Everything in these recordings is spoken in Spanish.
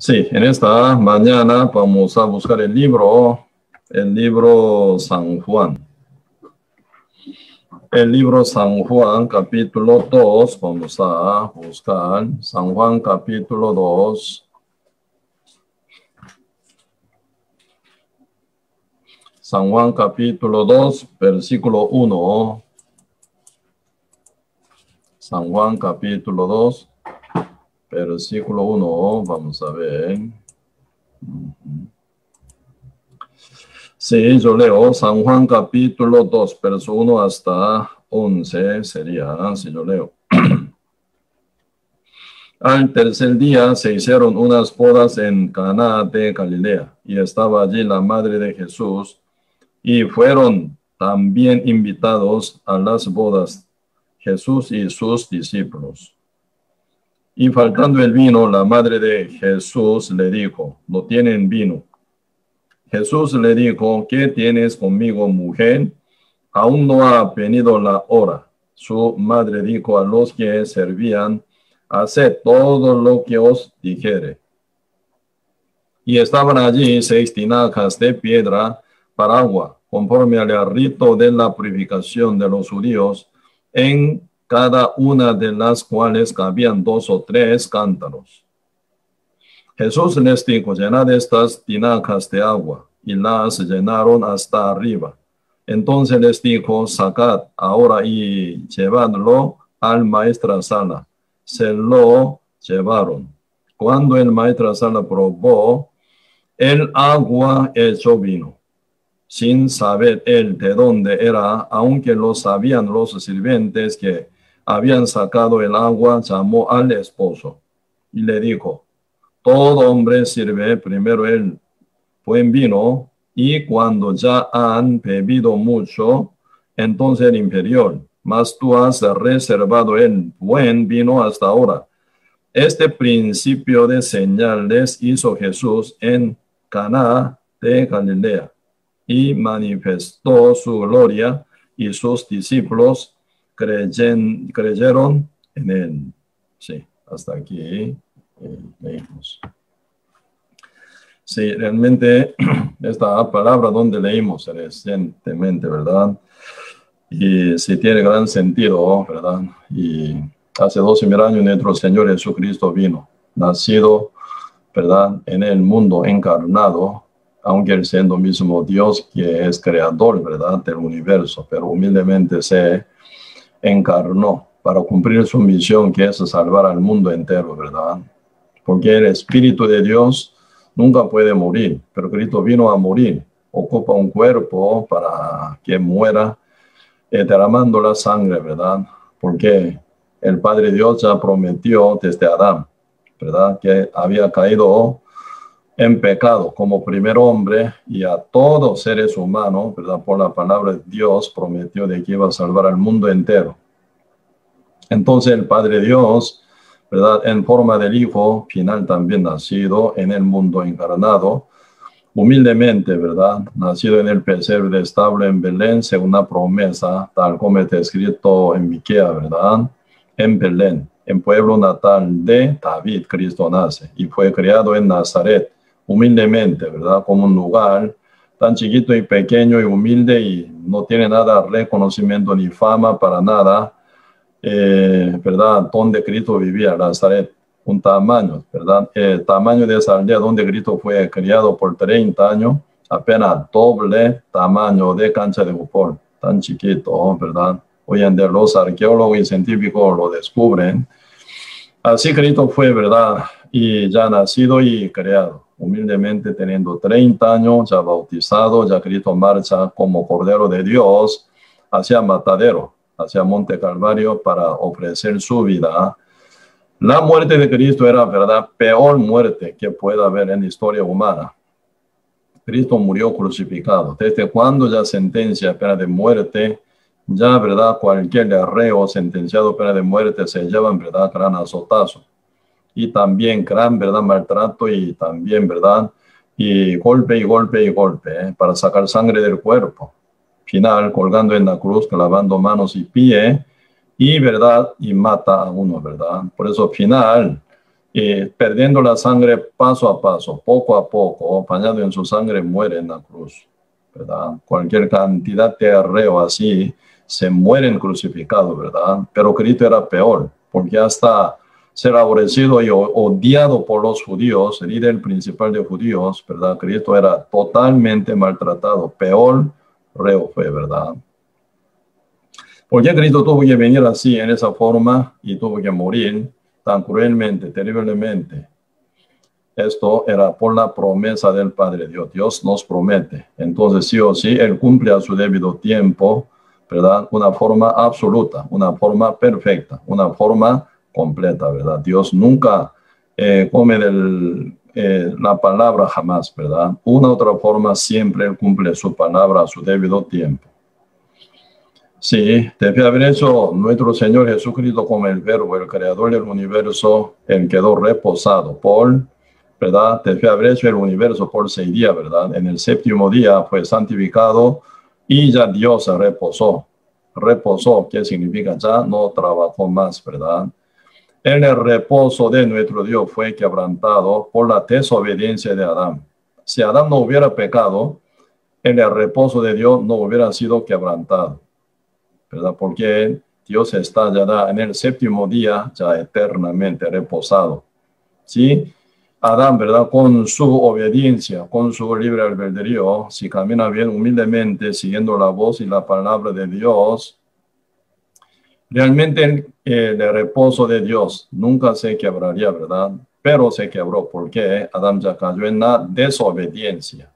Sí, en esta mañana vamos a buscar el libro, el libro San Juan. El libro San Juan, capítulo 2, vamos a buscar San Juan, capítulo 2. San Juan, capítulo 2, versículo 1. San Juan, capítulo 2, versículo 1, vamos a ver. Sí, yo leo San Juan capítulo 2, verso 1 hasta 11, sería, si yo leo. Al tercer día se hicieron unas bodas en Cana de Galilea y estaba allí la madre de Jesús y fueron también invitados a las bodas Jesús y sus discípulos. Y faltando el vino, la madre de Jesús le dijo, no tienen vino. Jesús le dijo, ¿qué tienes conmigo, mujer? Aún no ha venido la hora. Su madre dijo a los que servían, haced todo lo que os dijere. Y estaban allí seis tinajas de piedra para agua, conforme al rito de la purificación de los judíos, en cada una de las cuales cabían dos o tres cántaros. Jesús les dijo, llenad estas tinajas de agua, y las llenaron hasta arriba. Entonces les dijo, sacad ahora y llevadlo al maestra sala. Se lo llevaron. Cuando el maestra sala probó, el agua hecho vino sin saber él de dónde era, aunque lo sabían los sirvientes que habían sacado el agua, llamó al esposo y le dijo, todo hombre sirve primero el buen vino y cuando ya han bebido mucho, entonces el inferior, mas tú has reservado el buen vino hasta ahora. Este principio de señales hizo Jesús en Caná de Galilea y manifestó su gloria y sus discípulos creyeron en él. Sí, hasta aquí eh, leímos. Sí, realmente esta palabra donde leímos recientemente, ¿verdad? Y sí tiene gran sentido, ¿verdad? Y hace 12 mil años nuestro Señor Jesucristo vino, nacido, ¿verdad? En el mundo encarnado, aunque él siendo mismo Dios que es creador, ¿verdad? Del universo, pero humildemente se encarnó para cumplir su misión que es salvar al mundo entero, ¿verdad? Porque el Espíritu de Dios nunca puede morir, pero Cristo vino a morir, ocupa un cuerpo para que muera eh, derramando la sangre, ¿verdad? Porque el Padre Dios ya prometió desde Adán, ¿verdad? Que había caído en pecado como primer hombre y a todos seres humanos, ¿verdad? Por la palabra de Dios prometió de que iba a salvar al mundo entero. Entonces el Padre Dios, ¿verdad? En forma del Hijo final también nacido en el mundo encarnado, humildemente, ¿verdad? Nacido en el pesebre estable en Belén, según una promesa, tal como está escrito en Miquea, ¿verdad? En Belén, en pueblo natal de David, Cristo nace y fue criado en Nazaret humildemente, ¿verdad? Como un lugar tan chiquito y pequeño y humilde y no tiene nada reconocimiento ni fama para nada, eh, ¿verdad? Donde Cristo vivía, Nazaret, un tamaño, ¿verdad? El tamaño de esa aldea donde Cristo fue criado por 30 años, apenas doble tamaño de cancha de fútbol, tan chiquito, ¿verdad? Hoy en día los arqueólogos y científicos lo descubren. Así Cristo fue, ¿verdad? Y ya nacido y creado humildemente teniendo 30 años, ya bautizado, ya Cristo marcha como Cordero de Dios hacia Matadero, hacia Monte Calvario para ofrecer su vida. La muerte de Cristo era, verdad, peor muerte que pueda haber en historia humana. Cristo murió crucificado. Desde cuando ya sentencia pena de muerte, ya, verdad, cualquier reo sentenciado pena de muerte se lleva, en verdad, gran azotazo y también gran, ¿verdad? Maltrato y también, ¿verdad? Y golpe y golpe y golpe ¿eh? para sacar sangre del cuerpo. Final, colgando en la cruz, clavando manos y pie y, ¿verdad? Y mata a uno, ¿verdad? Por eso, final, eh, perdiendo la sangre paso a paso, poco a poco, bañado en su sangre, muere en la cruz. ¿verdad? Cualquier cantidad de arreo así se mueren crucificados, ¿verdad? Pero Cristo era peor, porque hasta ser aborrecido y odiado por los judíos, el líder principal de judíos, ¿verdad? Cristo era totalmente maltratado, peor reo fue, ¿verdad? ¿Por qué Cristo tuvo que venir así, en esa forma, y tuvo que morir tan cruelmente, terriblemente? Esto era por la promesa del Padre Dios. Dios nos promete. Entonces, sí o sí, Él cumple a su debido tiempo, ¿verdad? Una forma absoluta, una forma perfecta, una forma completa, ¿verdad? Dios nunca eh, come del, eh, la palabra jamás, ¿verdad? Una otra forma siempre cumple su palabra a su debido tiempo. Sí, debe haber hecho nuestro Señor Jesucristo como el verbo, el creador del universo, el quedó reposado por, ¿verdad? Debe haber hecho el universo por seis días, ¿verdad? En el séptimo día fue santificado y ya Dios reposó. Reposó, ¿qué significa? Ya no trabajó más, ¿verdad? En el reposo de nuestro Dios fue quebrantado por la desobediencia de Adán. Si Adán no hubiera pecado, en el reposo de Dios no hubiera sido quebrantado. ¿verdad? Porque Dios está ya en el séptimo día, ya eternamente reposado. ¿Sí? Adán, ¿verdad? Con su obediencia, con su libre albedrío, si camina bien humildemente, siguiendo la voz y la palabra de Dios, realmente el, el reposo de Dios nunca se quebraría, ¿verdad? Pero se quebró porque Adán ya cayó en la desobediencia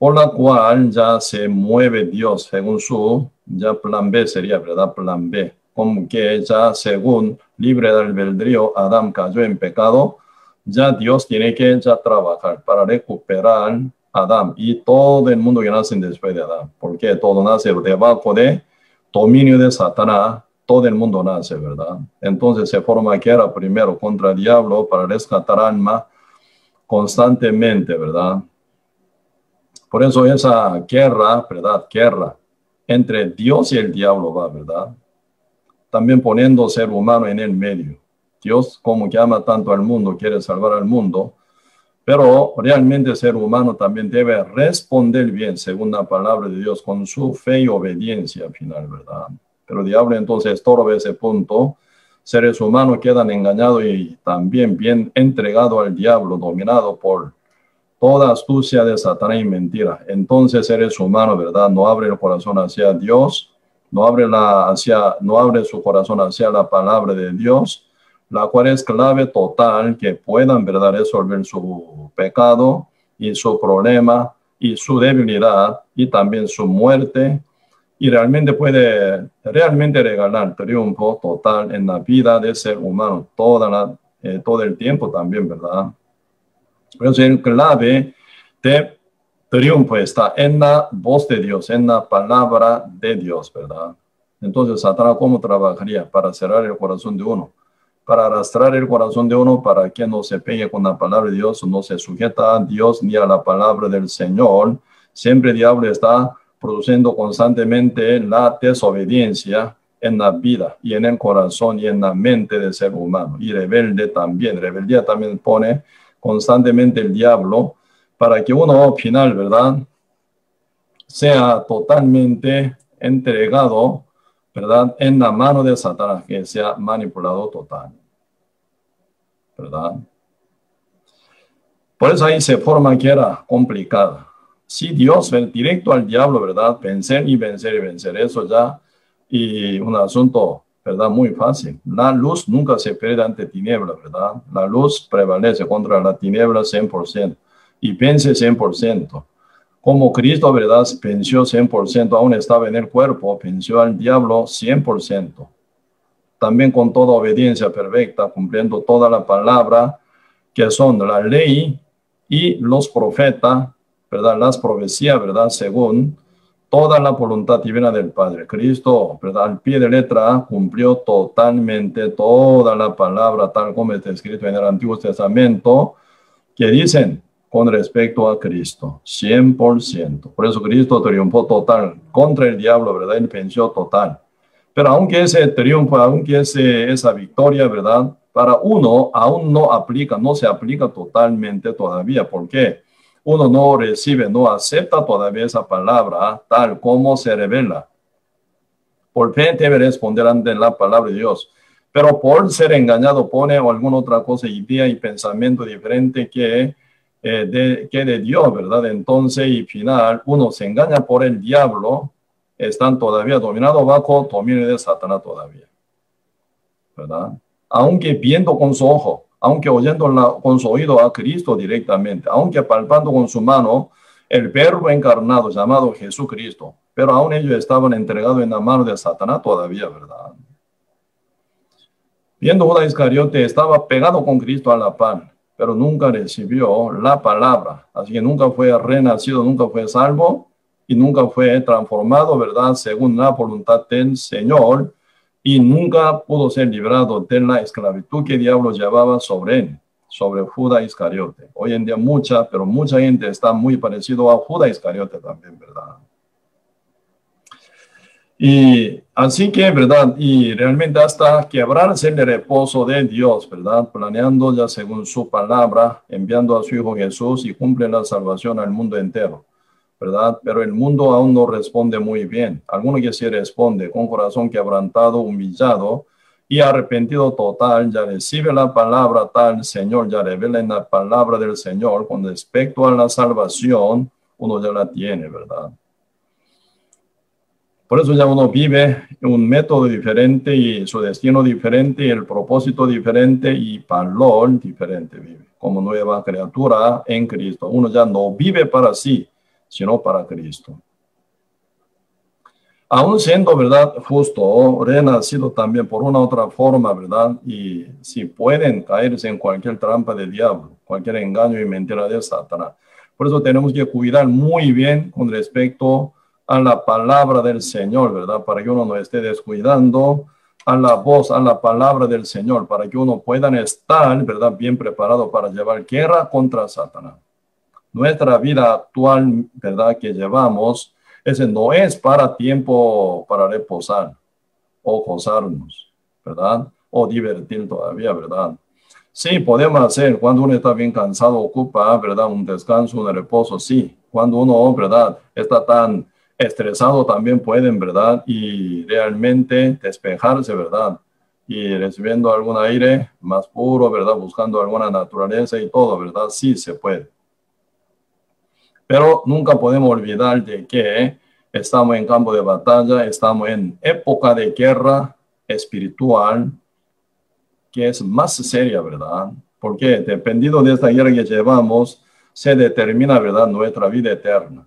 por la cual ya se mueve Dios según su, ya plan B sería, ¿verdad? Plan B, como que ya según libre del albedrío, Adán cayó en pecado, ya Dios tiene que ya trabajar para recuperar a Adán y todo el mundo que nace después de Adán, porque todo nace debajo de dominio de Satanás, todo el mundo nace, ¿verdad? Entonces se forma guerra primero contra el diablo para rescatar alma constantemente, ¿verdad? Por eso esa guerra, ¿verdad? Guerra entre Dios y el diablo va, ¿verdad? También poniendo ser humano en el medio. Dios, como que ama tanto al mundo, quiere salvar al mundo, pero realmente ser humano también debe responder bien, según la palabra de Dios, con su fe y obediencia final, ¿verdad? Pero el diablo entonces estorba ese punto. Seres humanos quedan engañados y también bien entregados al diablo, dominado por toda astucia de Satanás y mentira. Entonces eres humano, ¿verdad? No abre el corazón hacia Dios, no abre, la, hacia, no abre su corazón hacia la palabra de Dios, la cual es clave total que puedan, ¿verdad?, resolver su pecado y su problema y su debilidad y también su muerte y realmente puede realmente regalar triunfo total en la vida de ser humano toda la, eh, todo el tiempo también, ¿verdad? Por eso el clave de triunfo está en la voz de Dios, en la palabra de Dios, ¿verdad? Entonces, Satanás, ¿cómo trabajaría para cerrar el corazón de uno? Para arrastrar el corazón de uno para que no se pegue con la palabra de Dios, no se sujeta a Dios ni a la palabra del Señor. Siempre el diablo está produciendo constantemente la desobediencia en la vida y en el corazón y en la mente del ser humano. Y rebelde también. Rebeldía también pone constantemente el diablo para que uno al final, ¿verdad? Sea totalmente entregado, ¿verdad? En la mano de Satanás, que sea manipulado total. ¿Verdad? Por eso ahí se forma que era complicada. Si Dios ve directo al diablo, ¿verdad? Vencer y vencer y vencer, eso ya, y un asunto ¿verdad? Muy fácil. La luz nunca se pierde ante tiniebla, ¿verdad? La luz prevalece contra la tiniebla 100% y vence 100%. Como Cristo, ¿verdad? Venció 100%, aún estaba en el cuerpo, venció al diablo 100%. También con toda obediencia perfecta, cumpliendo toda la palabra que son la ley y los profetas, ¿verdad? Las profecías, ¿verdad? Según toda la voluntad divina del Padre. Cristo, ¿verdad? al pie de letra, cumplió totalmente toda la palabra tal como está escrito en el Antiguo Testamento, que dicen con respecto a Cristo, 100%. Por eso Cristo triunfó total contra el diablo, ¿verdad? Él venció total. Pero aunque ese triunfo, aunque ese, esa victoria, ¿verdad? para uno aún no aplica, no se aplica totalmente todavía. ¿Por qué? Uno no recibe, no acepta todavía esa palabra tal como se revela. Por fe debe responder ante la palabra de Dios. Pero por ser engañado pone alguna otra cosa, idea y pensamiento diferente que, eh, de, que de Dios, ¿verdad? Entonces, y final, uno se engaña por el diablo, están todavía dominados bajo dominio de Satanás todavía. ¿Verdad? Aunque viendo con su ojo, aunque oyendo con su oído a Cristo directamente, aunque palpando con su mano el verbo encarnado llamado Jesucristo, pero aún ellos estaban entregados en la mano de Satanás todavía, ¿verdad? Viendo Judas Iscariote estaba pegado con Cristo a la pan, pero nunca recibió la palabra, así que nunca fue renacido, nunca fue salvo y nunca fue transformado, ¿verdad? Según la voluntad del Señor y nunca pudo ser librado de la esclavitud que el diablo llevaba sobre él, sobre Judas Iscariote. Hoy en día mucha, pero mucha gente está muy parecido a Judas Iscariote también, ¿verdad? Y así que, ¿verdad? Y realmente hasta quebrarse el reposo de Dios, ¿verdad? Planeando ya según su palabra, enviando a su Hijo Jesús y cumple la salvación al mundo entero. ¿verdad? Pero el mundo aún no responde muy bien. Alguno que sí responde con corazón quebrantado, humillado y arrepentido total, ya recibe la palabra tal, Señor, ya revela en la palabra del Señor con respecto a la salvación, uno ya la tiene, ¿verdad? Por eso ya uno vive un método diferente y su destino diferente y el propósito diferente y valor diferente vive como nueva criatura en Cristo. Uno ya no vive para sí, sino para Cristo. Aún siendo, ¿verdad? Justo, renacido también por una otra forma, ¿verdad? Y si pueden caerse en cualquier trampa de diablo, cualquier engaño y mentira de Satanás. Por eso tenemos que cuidar muy bien con respecto a la palabra del Señor, ¿verdad? Para que uno no esté descuidando a la voz, a la palabra del Señor, para que uno pueda estar, ¿verdad? Bien preparado para llevar guerra contra Satanás nuestra vida actual, ¿verdad? Que llevamos, ese no es para tiempo para reposar o gozarnos, ¿verdad? O divertir todavía, ¿verdad? Sí, podemos hacer cuando uno está bien cansado, ocupa, ¿verdad? Un descanso, un reposo, sí. Cuando uno, ¿verdad? Está tan estresado también pueden, ¿verdad? Y realmente despejarse, ¿verdad? Y recibiendo algún aire más puro, ¿verdad? Buscando alguna naturaleza y todo, ¿verdad? Sí se puede. Pero nunca podemos olvidar de que estamos en campo de batalla, estamos en época de guerra espiritual, que es más seria, ¿verdad? Porque dependiendo de esta guerra que llevamos, se determina, ¿verdad?, nuestra vida eterna.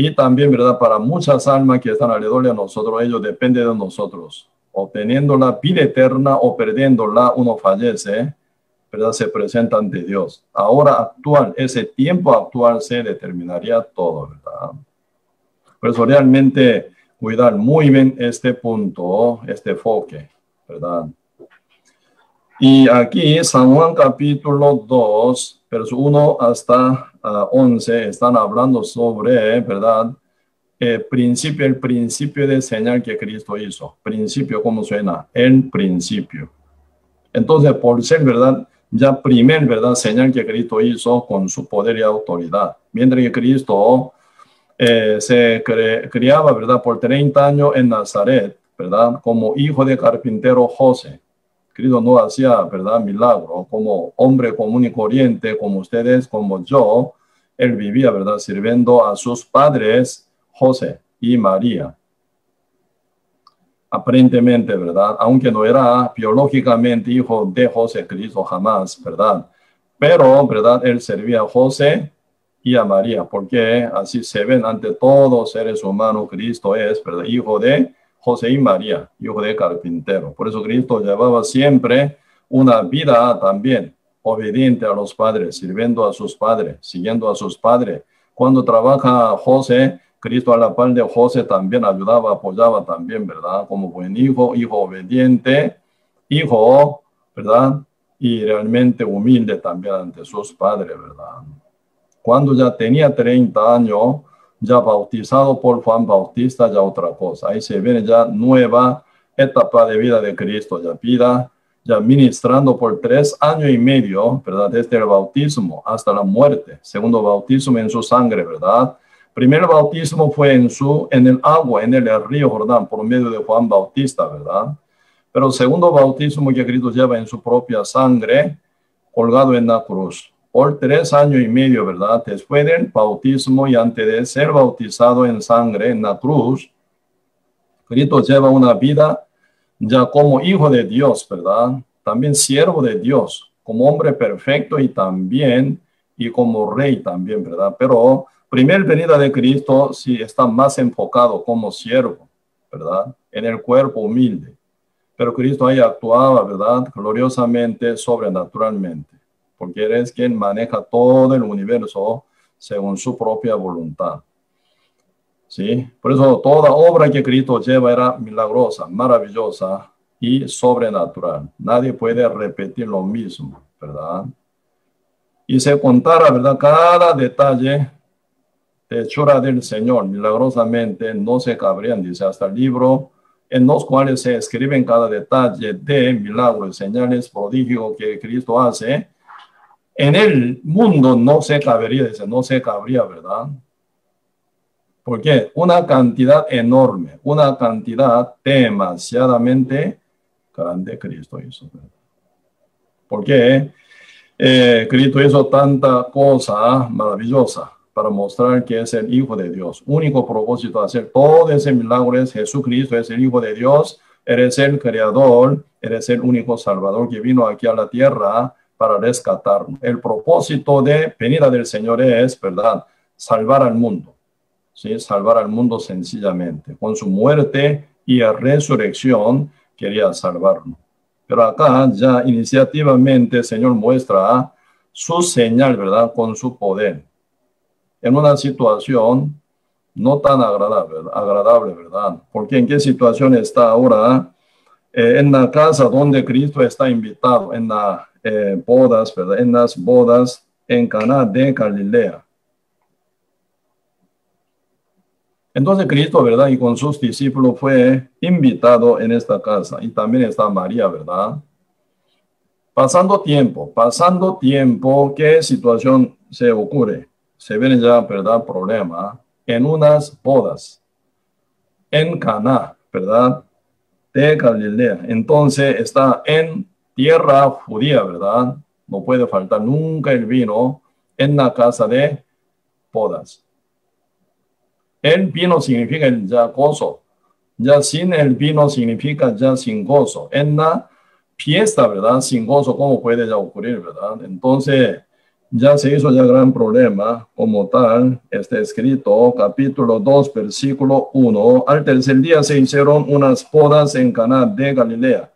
Y también, ¿verdad?, para muchas almas que están alrededor de nosotros, ellos dependen de nosotros. Obteniendo la vida eterna o perdiéndola, uno fallece. ¿verdad? Se presenta ante Dios. Ahora actual, ese tiempo actual se determinaría todo, ¿verdad? Por eso realmente cuidar muy bien este punto, este enfoque, ¿verdad? Y aquí San Juan capítulo 2, verso 1 hasta 11, ah, están hablando sobre, ¿verdad? El principio, el principio de señal que Cristo hizo. Principio, ¿cómo suena? El principio. Entonces, por ser, ¿verdad? ya primer, ¿verdad? Señal que Cristo hizo con su poder y autoridad. Mientras que Cristo eh, se criaba, ¿verdad? Por 30 años en Nazaret, ¿verdad? Como hijo de carpintero José. Cristo no hacía, ¿verdad? Milagro. Como hombre común y corriente, como ustedes, como yo, él vivía, ¿verdad? Sirviendo a sus padres, José y María aparentemente, ¿verdad? Aunque no era biológicamente hijo de José Cristo jamás, ¿verdad? Pero, ¿verdad? Él servía a José y a María, porque así se ven ante todos seres humanos, Cristo es, ¿verdad? Hijo de José y María, hijo de carpintero. Por eso Cristo llevaba siempre una vida también obediente a los padres, sirviendo a sus padres, siguiendo a sus padres. Cuando trabaja José, Cristo a la par de José también ayudaba, apoyaba también, ¿verdad? Como buen hijo, hijo obediente, hijo, ¿verdad? Y realmente humilde también ante sus padres, ¿verdad? Cuando ya tenía 30 años, ya bautizado por Juan Bautista, ya otra cosa. Ahí se viene ya nueva etapa de vida de Cristo, ya vida, ya ministrando por tres años y medio, ¿verdad? Desde el bautismo hasta la muerte. Segundo bautismo en su sangre, ¿verdad? Primer bautismo fue en, su, en el agua, en el río Jordán, por medio de Juan Bautista, ¿verdad? Pero segundo bautismo que Cristo lleva en su propia sangre, colgado en la cruz, por tres años y medio, ¿verdad? Después del bautismo y antes de ser bautizado en sangre en la cruz, Cristo lleva una vida ya como hijo de Dios, ¿verdad? También siervo de Dios, como hombre perfecto y también, y como rey también, ¿verdad? Pero primer venida de Cristo sí está más enfocado como siervo, ¿verdad? En el cuerpo humilde. Pero Cristo ahí actuaba, ¿verdad? Gloriosamente, sobrenaturalmente, porque Él es quien maneja todo el universo según su propia voluntad. ¿sí? Por eso toda obra que Cristo lleva era milagrosa, maravillosa y sobrenatural. Nadie puede repetir lo mismo, ¿verdad? Y se contara, ¿verdad? Cada detalle de hechura del Señor, milagrosamente, no se cabrían, dice, hasta el libro en los cuales se escriben cada detalle de milagros, señales, prodigios que Cristo hace. En el mundo no se cabería, dice, no se cabría, ¿verdad? ¿Por qué? Una cantidad enorme, una cantidad demasiadamente grande Cristo hizo. ¿Por qué? Eh, Cristo hizo tanta cosa maravillosa para mostrar que es el Hijo de Dios. Único propósito de hacer todo ese milagro es Jesucristo, es el Hijo de Dios, eres el Creador, eres el único Salvador que vino aquí a la tierra para rescatarnos. El propósito de venida del Señor es, ¿verdad? Salvar al mundo. ¿sí? salvar al mundo sencillamente. Con su muerte y resurrección quería salvarlo. Pero acá ya iniciativamente el Señor muestra su señal, ¿verdad? Con su poder. En una situación no tan agradable, agradable ¿verdad? Porque en qué situación está ahora? Eh, en la casa donde Cristo está invitado, en las eh, bodas, ¿verdad? En las bodas en Caná de Galilea. Entonces Cristo, ¿verdad? Y con sus discípulos fue invitado en esta casa. Y también está María, ¿verdad? Pasando tiempo, pasando tiempo, ¿qué situación se ocurre? Se ven ya, ¿verdad? Problema en unas bodas en Caná, ¿verdad? De Galilea. Entonces está en tierra judía, ¿verdad? No puede faltar nunca el vino en la casa de bodas. El vino significa ya gozo. Ya sin el vino significa ya sin gozo. En la fiesta, ¿verdad? Sin gozo, ¿cómo puede ya ocurrir, verdad? Entonces, ya se hizo ya gran problema como tal, está escrito, capítulo 2, versículo 1. Al tercer día se hicieron unas bodas en Caná de Galilea.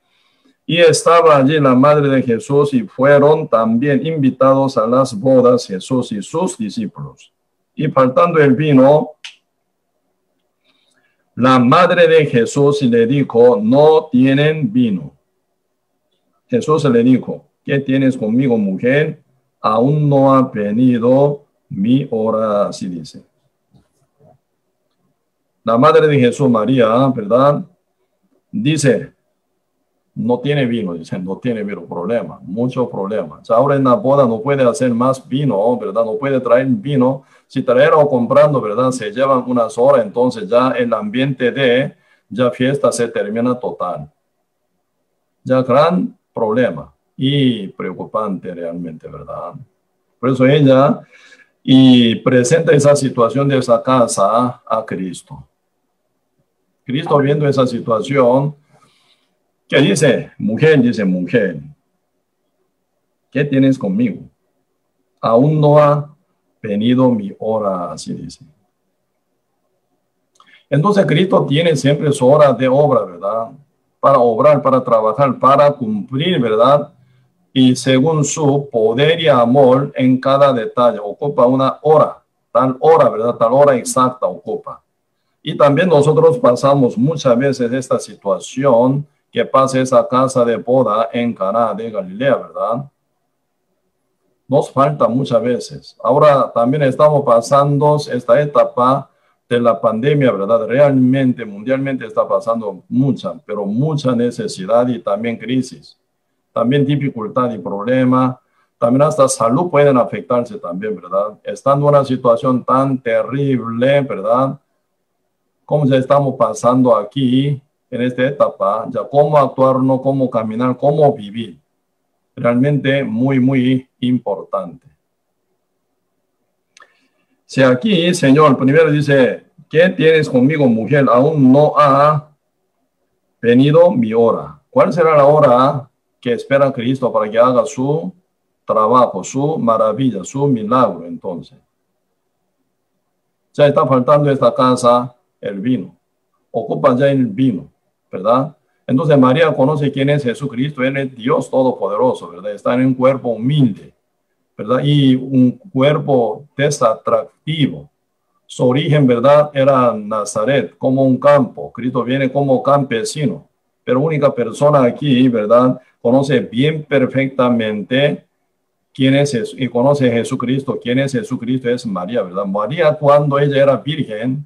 Y estaba allí la madre de Jesús y fueron también invitados a las bodas Jesús y sus discípulos. Y faltando el vino, la madre de Jesús le dijo, no tienen vino. Jesús le dijo, ¿qué tienes conmigo, mujer? Aún no ha venido mi hora, así dice. La madre de Jesús, María, ¿verdad? Dice, no tiene vino, dice, no tiene vino, problema, mucho problema. ahora en la boda no puede hacer más vino, ¿verdad? No puede traer vino si traer o comprando, ¿verdad? Se llevan unas horas, entonces ya el ambiente de ya fiesta se termina total. Ya gran problema y preocupante realmente, ¿verdad? Por eso ella y presenta esa situación de esa casa a Cristo. Cristo viendo esa situación, ¿qué dice? Mujer, dice mujer, ¿qué tienes conmigo? Aún no ha venido mi hora, así dice. Entonces Cristo tiene siempre su hora de obra, ¿verdad? Para obrar, para trabajar, para cumplir, ¿verdad? Y según su poder y amor en cada detalle, ocupa una hora, tal hora, ¿verdad? Tal hora exacta ocupa. Y también nosotros pasamos muchas veces esta situación que pasa esa casa de boda en Cana de Galilea, ¿verdad? nos falta muchas veces. Ahora también estamos pasando esta etapa de la pandemia, ¿verdad? Realmente, mundialmente está pasando mucha, pero mucha necesidad y también crisis. también dificultad y problema, también hasta salud pueden afectarse también, ¿verdad? Estando en una situación tan terrible, ¿verdad? Como ya estamos pasando aquí, en esta etapa, ya cómo actuar, no cómo caminar, cómo vivir. Realmente muy, muy importante. Si aquí, Señor, primero dice, ¿qué tienes conmigo, mujer? Aún no ha venido mi hora. ¿Cuál será la hora que espera Cristo para que haga su trabajo, su maravilla, su milagro entonces? Ya está faltando esta casa el vino. Ocupa ya el vino, ¿verdad? Entonces María conoce quién es Jesucristo, Él es Dios Todopoderoso, ¿verdad? Está en un cuerpo humilde, ¿verdad? Y un cuerpo desatractivo. Su origen, ¿verdad? Era Nazaret, como un campo. Cristo viene como campesino, pero única persona aquí, ¿verdad? Conoce bien perfectamente quién es Jesús, y conoce a Jesucristo. ¿Quién es Jesucristo? Es María, ¿verdad? María cuando ella era virgen,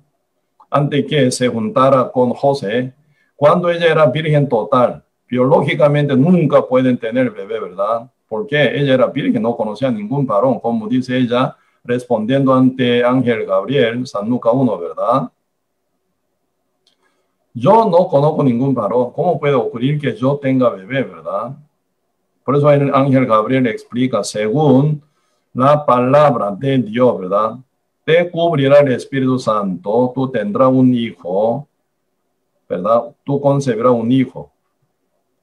antes que se juntara con José, cuando ella era virgen total, biológicamente nunca pueden tener bebé, ¿verdad? Porque ella era virgen, no conocía ningún varón, como dice ella, respondiendo ante Ángel Gabriel, San Lucas 1, ¿verdad? Yo no conozco ningún varón. ¿Cómo puede ocurrir que yo tenga bebé, verdad? Por eso el ángel Gabriel explica, según la palabra de Dios, ¿verdad? Te cubrirá el Espíritu Santo, tú tendrás un hijo, ¿verdad? Tú concebirás un hijo,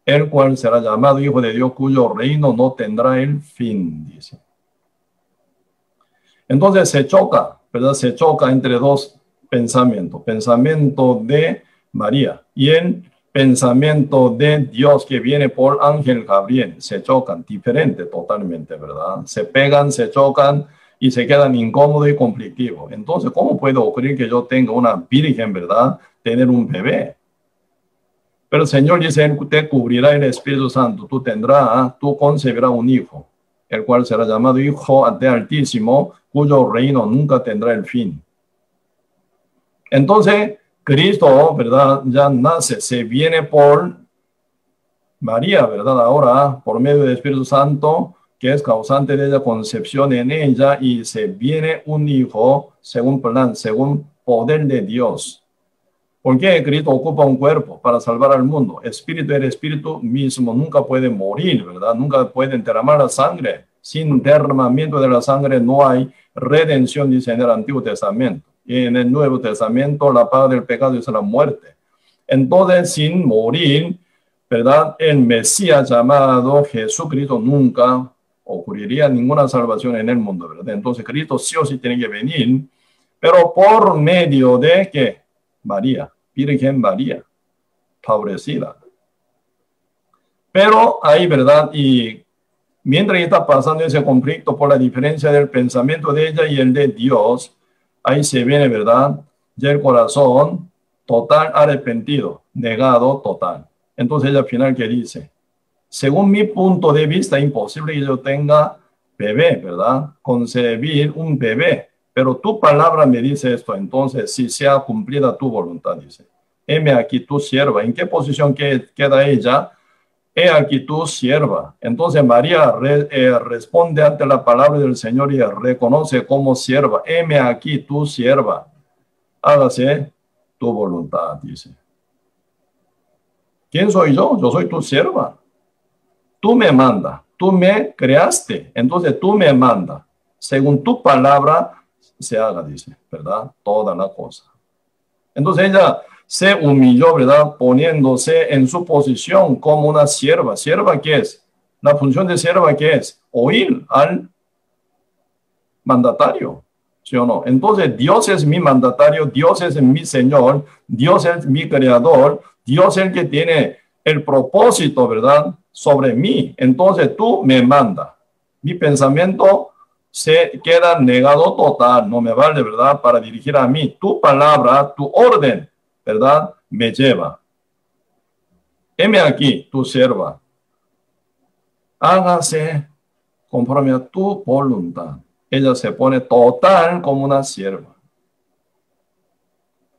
el cual será llamado Hijo de Dios, cuyo reino no tendrá el fin, dice. Entonces se choca, ¿verdad? Se choca entre dos pensamientos. Pensamiento de María y el pensamiento de Dios que viene por ángel Gabriel. Se chocan, diferente totalmente, ¿verdad? Se pegan, se chocan y se quedan incómodos y conflictivos. Entonces, ¿cómo puede ocurrir que yo tenga una virgen, ¿verdad? Tener un bebé. Pero el Señor dice, te cubrirá el Espíritu Santo, tú tendrás, tú concebirás un hijo el cual será llamado Hijo de Altísimo, cuyo reino nunca tendrá el fin. Entonces, Cristo, ¿verdad? Ya nace, se viene por María, ¿verdad? Ahora, por medio del Espíritu Santo, que es causante de la concepción en ella, y se viene un hijo según plan, según poder de Dios. ¿Por qué Cristo ocupa un cuerpo para salvar al mundo? Espíritu, el espíritu mismo nunca puede morir, ¿verdad? Nunca puede derramar la sangre. Sin derramamiento de la sangre no hay redención, dice en el Antiguo Testamento. Y en el Nuevo Testamento la paga del pecado es la muerte. Entonces, sin morir, ¿verdad? El Mesías llamado Jesucristo nunca ocurriría ninguna salvación en el mundo, ¿verdad? Entonces Cristo sí o sí tiene que venir, pero por medio de que María, Virgen María, favorecida. Pero hay verdad y mientras está pasando ese conflicto por la diferencia del pensamiento de ella y el de Dios, ahí se viene, ¿verdad? Ya el corazón total arrepentido, negado total. Entonces ella al final que dice, según mi punto de vista, imposible que yo tenga bebé, ¿verdad? Concebir un bebé. Pero tu palabra me dice esto, entonces si sea cumplida tu voluntad, dice. Heme aquí tu sierva. ¿En qué posición queda ella? He aquí tu sierva. Entonces María eh, responde ante la palabra del Señor y reconoce como sierva. Heme aquí tu sierva. Hágase tu voluntad, dice. ¿Quién soy yo? Yo soy tu sierva. Tú me manda, tú me creaste, entonces tú me manda. Según tu palabra, se haga, dice, ¿verdad? Toda la cosa. Entonces ella se humilló, ¿verdad? Poniéndose en su posición como una sierva. ¿Sierva qué es? La función de sierva qué es? Oír al mandatario, ¿sí o no? Entonces Dios es mi mandatario, Dios es mi Señor, Dios es mi creador, Dios es el que tiene el propósito, ¿verdad? Sobre mí. Entonces tú me manda. Mi pensamiento se queda negado total, no me vale, ¿verdad? Para dirigir a mí. Tu palabra, tu orden, ¿verdad? Me lleva. Heme aquí, tu sierva. Hágase conforme a tu voluntad. Ella se pone total como una sierva.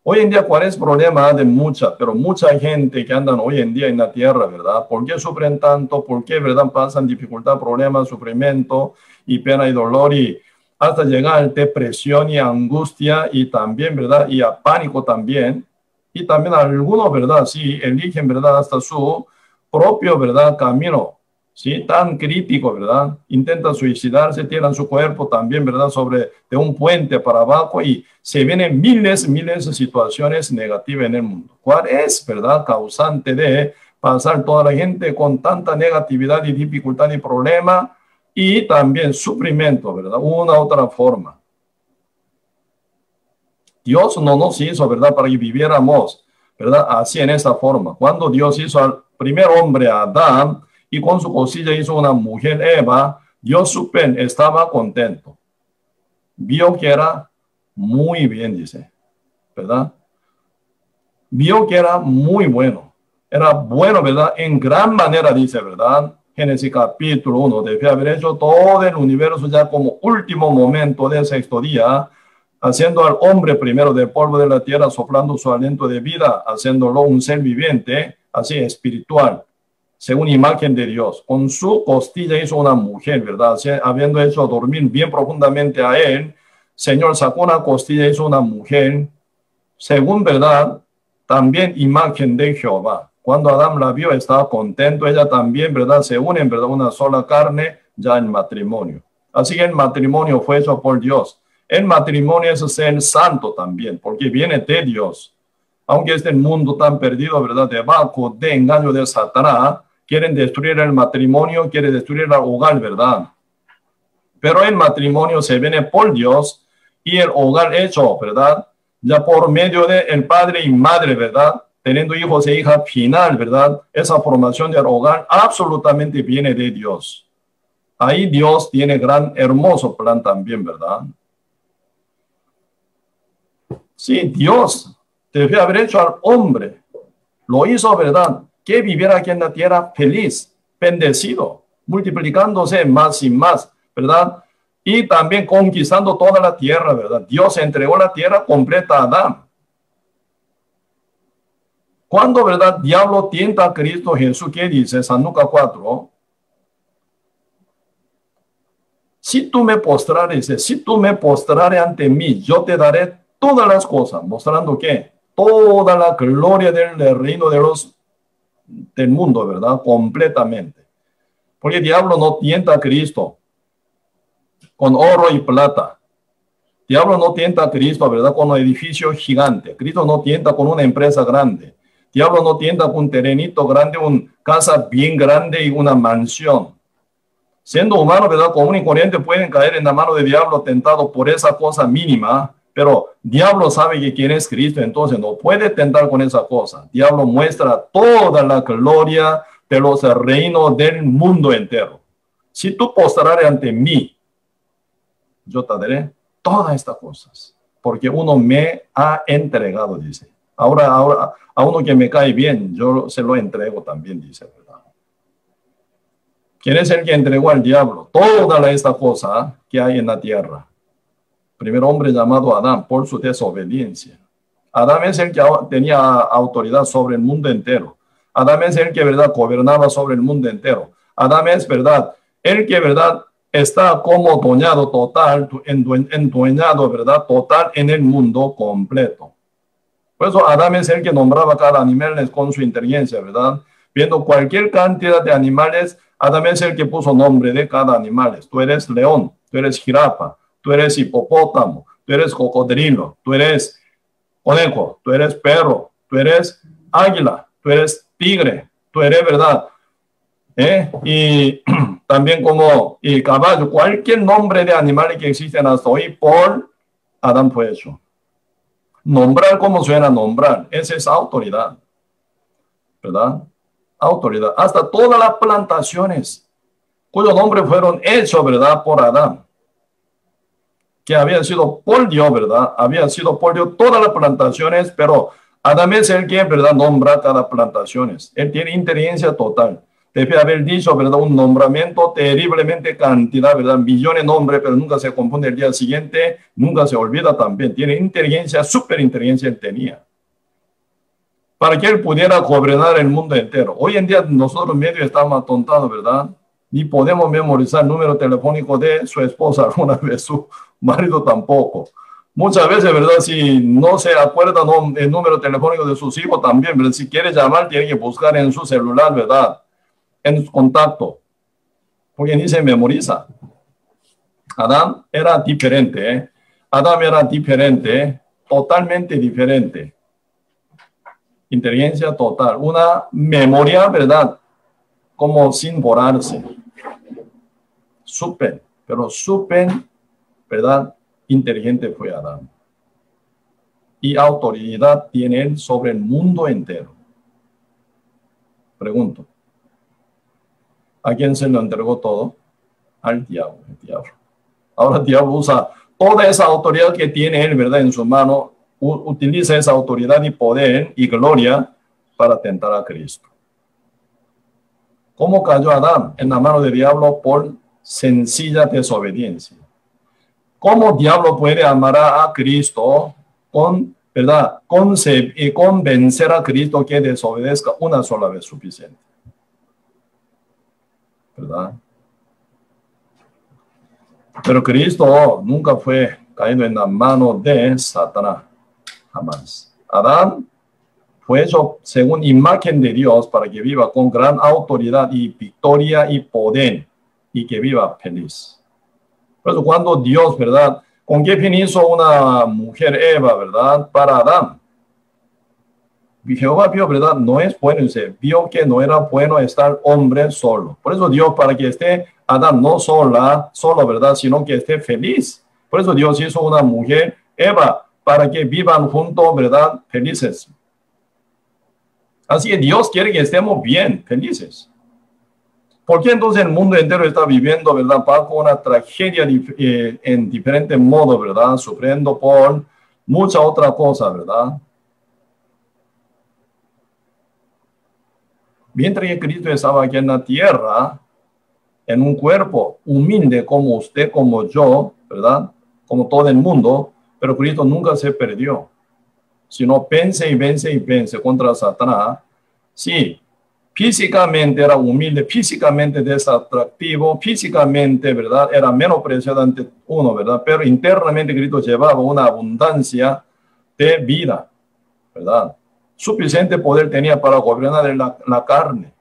Hoy en día, ¿cuál es el problema de mucha, pero mucha gente que andan hoy en día en la tierra, ¿verdad? ¿Por qué sufren tanto? ¿Por qué, verdad, pasan dificultad, problemas, sufrimiento y pena y dolor y hasta llegar a depresión y angustia y también, ¿verdad? Y a pánico también. Y también algunos, ¿verdad? Sí, eligen, ¿verdad? Hasta su propio, ¿verdad? Camino ¿sí? tan crítico, ¿verdad? Intentan suicidarse, tiran su cuerpo también, ¿verdad? Sobre de un puente para abajo y se vienen miles, miles de situaciones negativas en el mundo. ¿Cuál es, verdad? Causante de pasar toda la gente con tanta negatividad y dificultad y problema y también sufrimiento, ¿verdad? Una otra forma. Dios no nos hizo, ¿verdad? Para que viviéramos, ¿verdad? Así en esa forma. Cuando Dios hizo al primer hombre, Adán, y con su cosilla hizo una mujer Eva, Dios supen estaba contento. Vio que era muy bien, dice, ¿verdad? Vio que era muy bueno. Era bueno, ¿verdad? En gran manera, dice, ¿verdad? Génesis capítulo 1, debe haber hecho todo el universo ya como último momento del sexto día, haciendo al hombre primero del polvo de la tierra, soplando su aliento de vida, haciéndolo un ser viviente, así espiritual según imagen de Dios. Con su costilla hizo una mujer, ¿verdad? habiendo hecho dormir bien profundamente a él, Señor sacó una costilla, hizo una mujer, según verdad, también imagen de Jehová. Cuando Adán la vio, estaba contento, ella también, ¿verdad? Se unen, ¿verdad? Una sola carne ya en matrimonio. Así que el matrimonio fue hecho por Dios. El matrimonio es ser santo también, porque viene de Dios. Aunque este mundo tan perdido, ¿verdad? Debajo de engaño de Satanás, quieren destruir el matrimonio, quieren destruir el hogar, ¿verdad? Pero el matrimonio se viene por Dios y el hogar hecho, ¿verdad? Ya por medio de el padre y madre, ¿verdad? Teniendo hijos e hijas final, ¿verdad? Esa formación del hogar absolutamente viene de Dios. Ahí Dios tiene gran, hermoso plan también, ¿verdad? Sí, Dios debe haber hecho al hombre. Lo hizo, ¿verdad? que viviera aquí en la tierra feliz, bendecido, multiplicándose más y más, ¿verdad? Y también conquistando toda la tierra, ¿verdad? Dios entregó la tierra completa a Adán. Cuando, ¿verdad? Diablo tienta a Cristo Jesús, ¿qué dice San Lucas 4? Si tú me postrares, si tú me postrares ante mí, yo te daré todas las cosas, mostrando que toda la gloria del reino de los del mundo, ¿verdad? Completamente. Porque el diablo no tienta a Cristo con oro y plata. Diablo no tienta a Cristo, ¿verdad? Con un edificio gigante. Cristo no tienta con una empresa grande. Diablo no tienta con un terrenito grande, una casa bien grande y una mansión. Siendo humano, ¿verdad? Común y corriente pueden caer en la mano de diablo tentado por esa cosa mínima pero diablo sabe que quién es Cristo, entonces no puede tentar con esa cosa. Diablo muestra toda la gloria de los reinos del mundo entero. Si tú postrares ante mí, yo te daré todas estas cosas, porque uno me ha entregado, dice. Ahora, ahora, a uno que me cae bien, yo se lo entrego también, dice, ¿verdad? ¿Quién es el que entregó al diablo toda esta cosa que hay en la tierra? primer hombre llamado Adán por su desobediencia. Adán es el que tenía autoridad sobre el mundo entero. Adán es el que, ¿verdad?, gobernaba sobre el mundo entero. Adán es, ¿verdad?, el que, ¿verdad?, está como doñado total, endueñado, ¿verdad?, total en el mundo completo. Por eso Adán es el que nombraba cada animal con su inteligencia, ¿verdad? Viendo cualquier cantidad de animales, Adán es el que puso nombre de cada animal. Tú eres león, tú eres jirafa, tú eres hipopótamo, tú eres cocodrilo, tú eres conejo, tú eres perro, tú eres águila, tú eres tigre, tú eres verdad. ¿Eh? Y también como y caballo, cualquier nombre de animales que existen hasta hoy por Adán fue hecho. Nombrar como suena nombrar, esa es autoridad. ¿Verdad? Autoridad. Hasta todas las plantaciones cuyos nombres fueron hechos, ¿verdad? Por Adán que había sido por Dios, ¿verdad? Había sido por Dios todas las plantaciones, pero Adán es el que, ¿verdad? Nombra cada plantaciones. Él tiene inteligencia total. Debe haber dicho, ¿verdad? Un nombramiento terriblemente cantidad, ¿verdad? Millones de nombres, pero nunca se confunde el día siguiente, nunca se olvida también. Tiene inteligencia, super inteligencia él tenía. Para que él pudiera gobernar el mundo entero. Hoy en día nosotros medio estamos atontados, ¿verdad? Ni podemos memorizar el número telefónico de su esposa alguna vez, su marido tampoco. Muchas veces, ¿verdad? Si no se acuerda el número telefónico de sus hijos también. Si quiere llamar, tiene que buscar en su celular, ¿verdad? En su contacto. Porque ni se memoriza. Adán era diferente, ¿eh? Adán era diferente, totalmente diferente. Inteligencia total. Una memoria, ¿verdad? Como sin borrarse. Súper, pero súper, ¿verdad? inteligente fue Adán. Y autoridad tiene él sobre el mundo entero. Pregunto. ¿A quién se lo entregó todo? Al diablo, el diablo. Ahora el diablo usa toda esa autoridad que tiene él, ¿verdad? En su mano, utiliza esa autoridad y poder y gloria para tentar a Cristo. ¿Cómo cayó Adán en la mano del diablo? Por sencilla desobediencia. ¿Cómo diablo puede amar a Cristo con, verdad, y convencer a Cristo que desobedezca una sola vez suficiente? ¿Verdad? Pero Cristo nunca fue caído en la mano de Satanás, jamás. Adán fue hecho según imagen de Dios para que viva con gran autoridad y victoria y poder y que viva feliz. Por eso cuando Dios, ¿verdad? ¿Con qué fin hizo una mujer Eva, ¿verdad? Para Adán. Jehová vio, ¿verdad? No es bueno, se vio que no era bueno estar hombre solo. Por eso Dios, para que esté Adán no sola, solo, ¿verdad? Sino que esté feliz. Por eso Dios hizo una mujer Eva para que vivan juntos, ¿verdad? Felices. Así que Dios quiere que estemos bien, felices. ¿Por qué entonces el mundo entero está viviendo, verdad, bajo una tragedia eh, en diferente modo, verdad, sufriendo por mucha otra cosa, verdad? Mientras que Cristo estaba aquí en la tierra, en un cuerpo humilde como usted, como yo, ¿verdad? Como todo el mundo, pero Cristo nunca se perdió. Sino pense y vence y vence contra Satanás. Sí, físicamente era humilde, físicamente desatractivo, físicamente, ¿verdad? Era menospreciado ante uno, ¿verdad? Pero internamente Cristo llevaba una abundancia de vida, ¿verdad? Suficiente poder tenía para gobernar la, carne.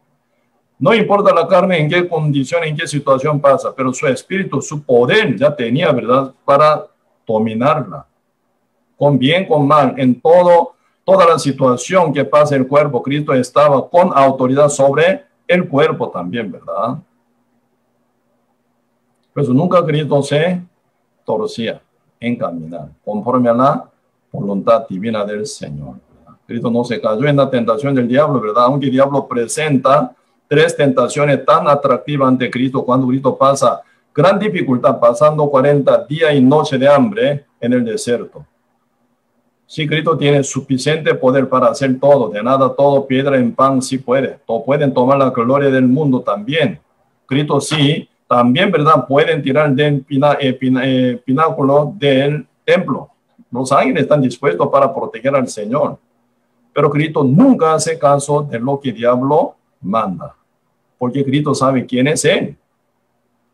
No importa la carne en qué condición, en qué situación pasa, pero su espíritu, su poder ya tenía, ¿verdad? Para dominarla. Con bien, con mal, en todo toda la situación que pasa el cuerpo, Cristo estaba con autoridad sobre el cuerpo también, ¿verdad? Pues nunca Cristo se torcía en caminar conforme a la voluntad divina del Señor. Cristo no se cayó en la tentación del diablo, ¿verdad? Aunque el diablo presenta tres tentaciones tan atractivas ante Cristo cuando Cristo pasa gran dificultad, pasando 40 días y noche de hambre en el desierto. Si Cristo tiene suficiente poder para hacer todo, de nada todo, piedra en pan, sí puede. O pueden tomar la gloria del mundo también. Cristo sí, también, ¿verdad? Pueden tirar del eh, eh, pináculo del templo. Los ángeles están dispuestos para proteger al Señor. Pero Cristo nunca hace caso de lo que diablo manda. Porque Cristo sabe quién es Él.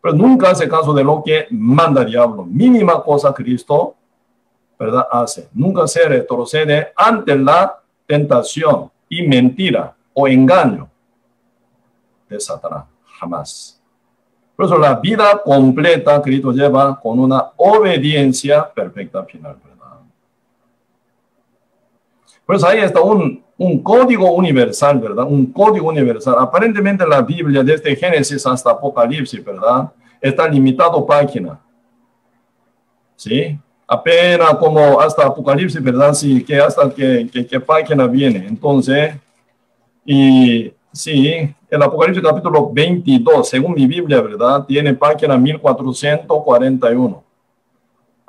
Pero nunca hace caso de lo que manda diablo. Mínima cosa Cristo ¿verdad? Hace. Nunca se retrocede ante la tentación y mentira o engaño de Satanás. Jamás. Por eso la vida completa Cristo lleva con una obediencia perfecta final. Pues ahí está un, un código universal, ¿verdad? Un código universal. Aparentemente la Biblia desde Génesis hasta Apocalipsis, ¿verdad? Está limitado página. ¿Sí? apenas como hasta Apocalipsis, ¿verdad? Sí, que hasta que, que, página viene. Entonces, y sí, el Apocalipsis capítulo 22, según mi Biblia, ¿verdad? Tiene página 1441.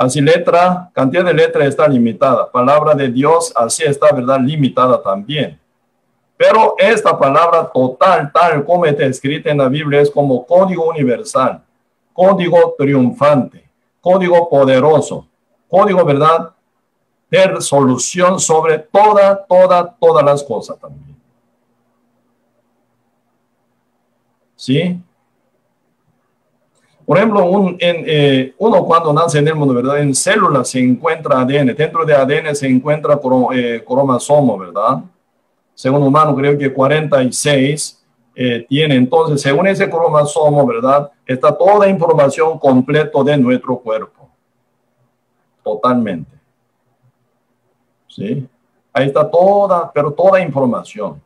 Así letra, cantidad de letras está limitada. Palabra de Dios, así está, ¿verdad? Limitada también. Pero esta palabra total, tal como está escrita en la Biblia, es como código universal, código triunfante, código poderoso, código, ¿verdad? De solución sobre toda, toda, todas las cosas también. ¿Sí? Por ejemplo, un, eh, uno cuando nace en el mundo, ¿verdad? En células se encuentra ADN, dentro de ADN se encuentra eh, cromosomo, ¿verdad? Según humano, creo que 46 eh, tiene. Entonces, según ese cromosomo, ¿verdad? Está toda información completa de nuestro cuerpo. Totalmente. ¿Sí? Ahí está toda, pero toda información.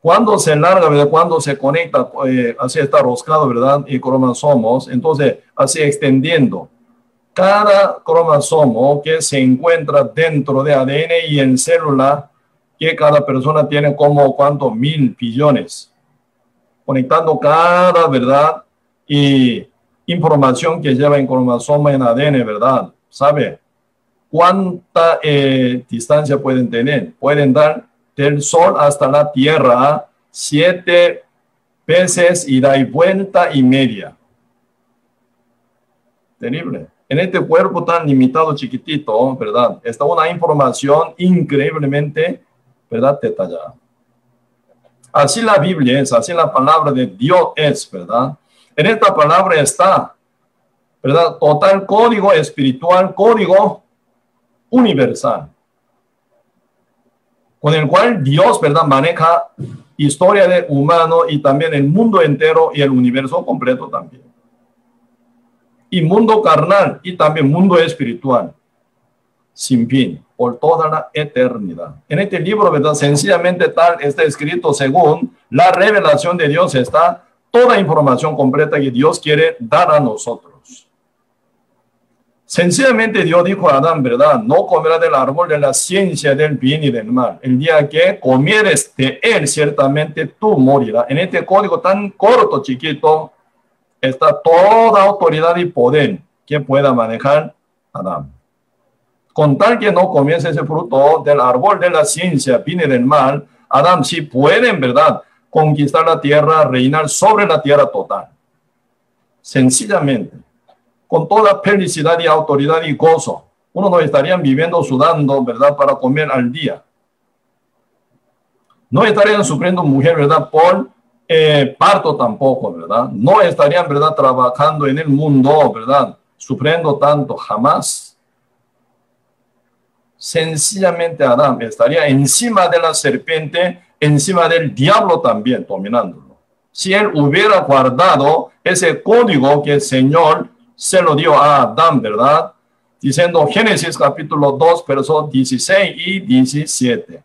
Cuando se larga, ¿verdad? Cuando se conecta, eh, así está roscado, ¿verdad? Y cromosomos, entonces así extendiendo. Cada cromosomo que se encuentra dentro de ADN y en célula, que cada persona tiene como cuánto mil billones, conectando cada, ¿verdad? Y información que lleva en cromosoma en ADN, ¿verdad? ¿Sabe? ¿Cuánta eh, distancia pueden tener? Pueden dar del Sol hasta la Tierra siete veces y da vuelta y media. Terrible. En este cuerpo tan limitado, chiquitito, ¿verdad? Está una información increíblemente, ¿verdad? Detallada. Así la Biblia es, así la palabra de Dios es, ¿verdad? En esta palabra está, ¿verdad? Total código espiritual, código universal con el cual Dios, ¿verdad?, maneja historia de humano y también el mundo entero y el universo completo también. Y mundo carnal y también mundo espiritual, sin fin, por toda la eternidad. En este libro, ¿verdad? Sencillamente tal está escrito según la revelación de Dios está toda información completa que Dios quiere dar a nosotros. Sencillamente Dios dijo a Adán, ¿verdad? No comerá del árbol de la ciencia del bien y del mal. El día que comieres de él, ciertamente tú morirás. En este código tan corto, chiquito, está toda autoridad y poder que pueda manejar Adán. Con tal que no comience ese fruto del árbol de la ciencia, bien y del mal, Adán sí puede, en verdad, conquistar la tierra, reinar sobre la tierra total. Sencillamente con toda felicidad y autoridad y gozo. Uno no estarían viviendo sudando, ¿verdad?, para comer al día. No estarían sufriendo mujer, ¿verdad?, por eh, parto tampoco, ¿verdad? No estarían, ¿verdad?, trabajando en el mundo, ¿verdad?, sufriendo tanto, jamás. Sencillamente Adán estaría encima de la serpiente, encima del diablo también, dominándolo. Si él hubiera guardado ese código que el Señor se lo dio a Adán, ¿verdad? Diciendo Génesis capítulo 2, versos 16 y 17.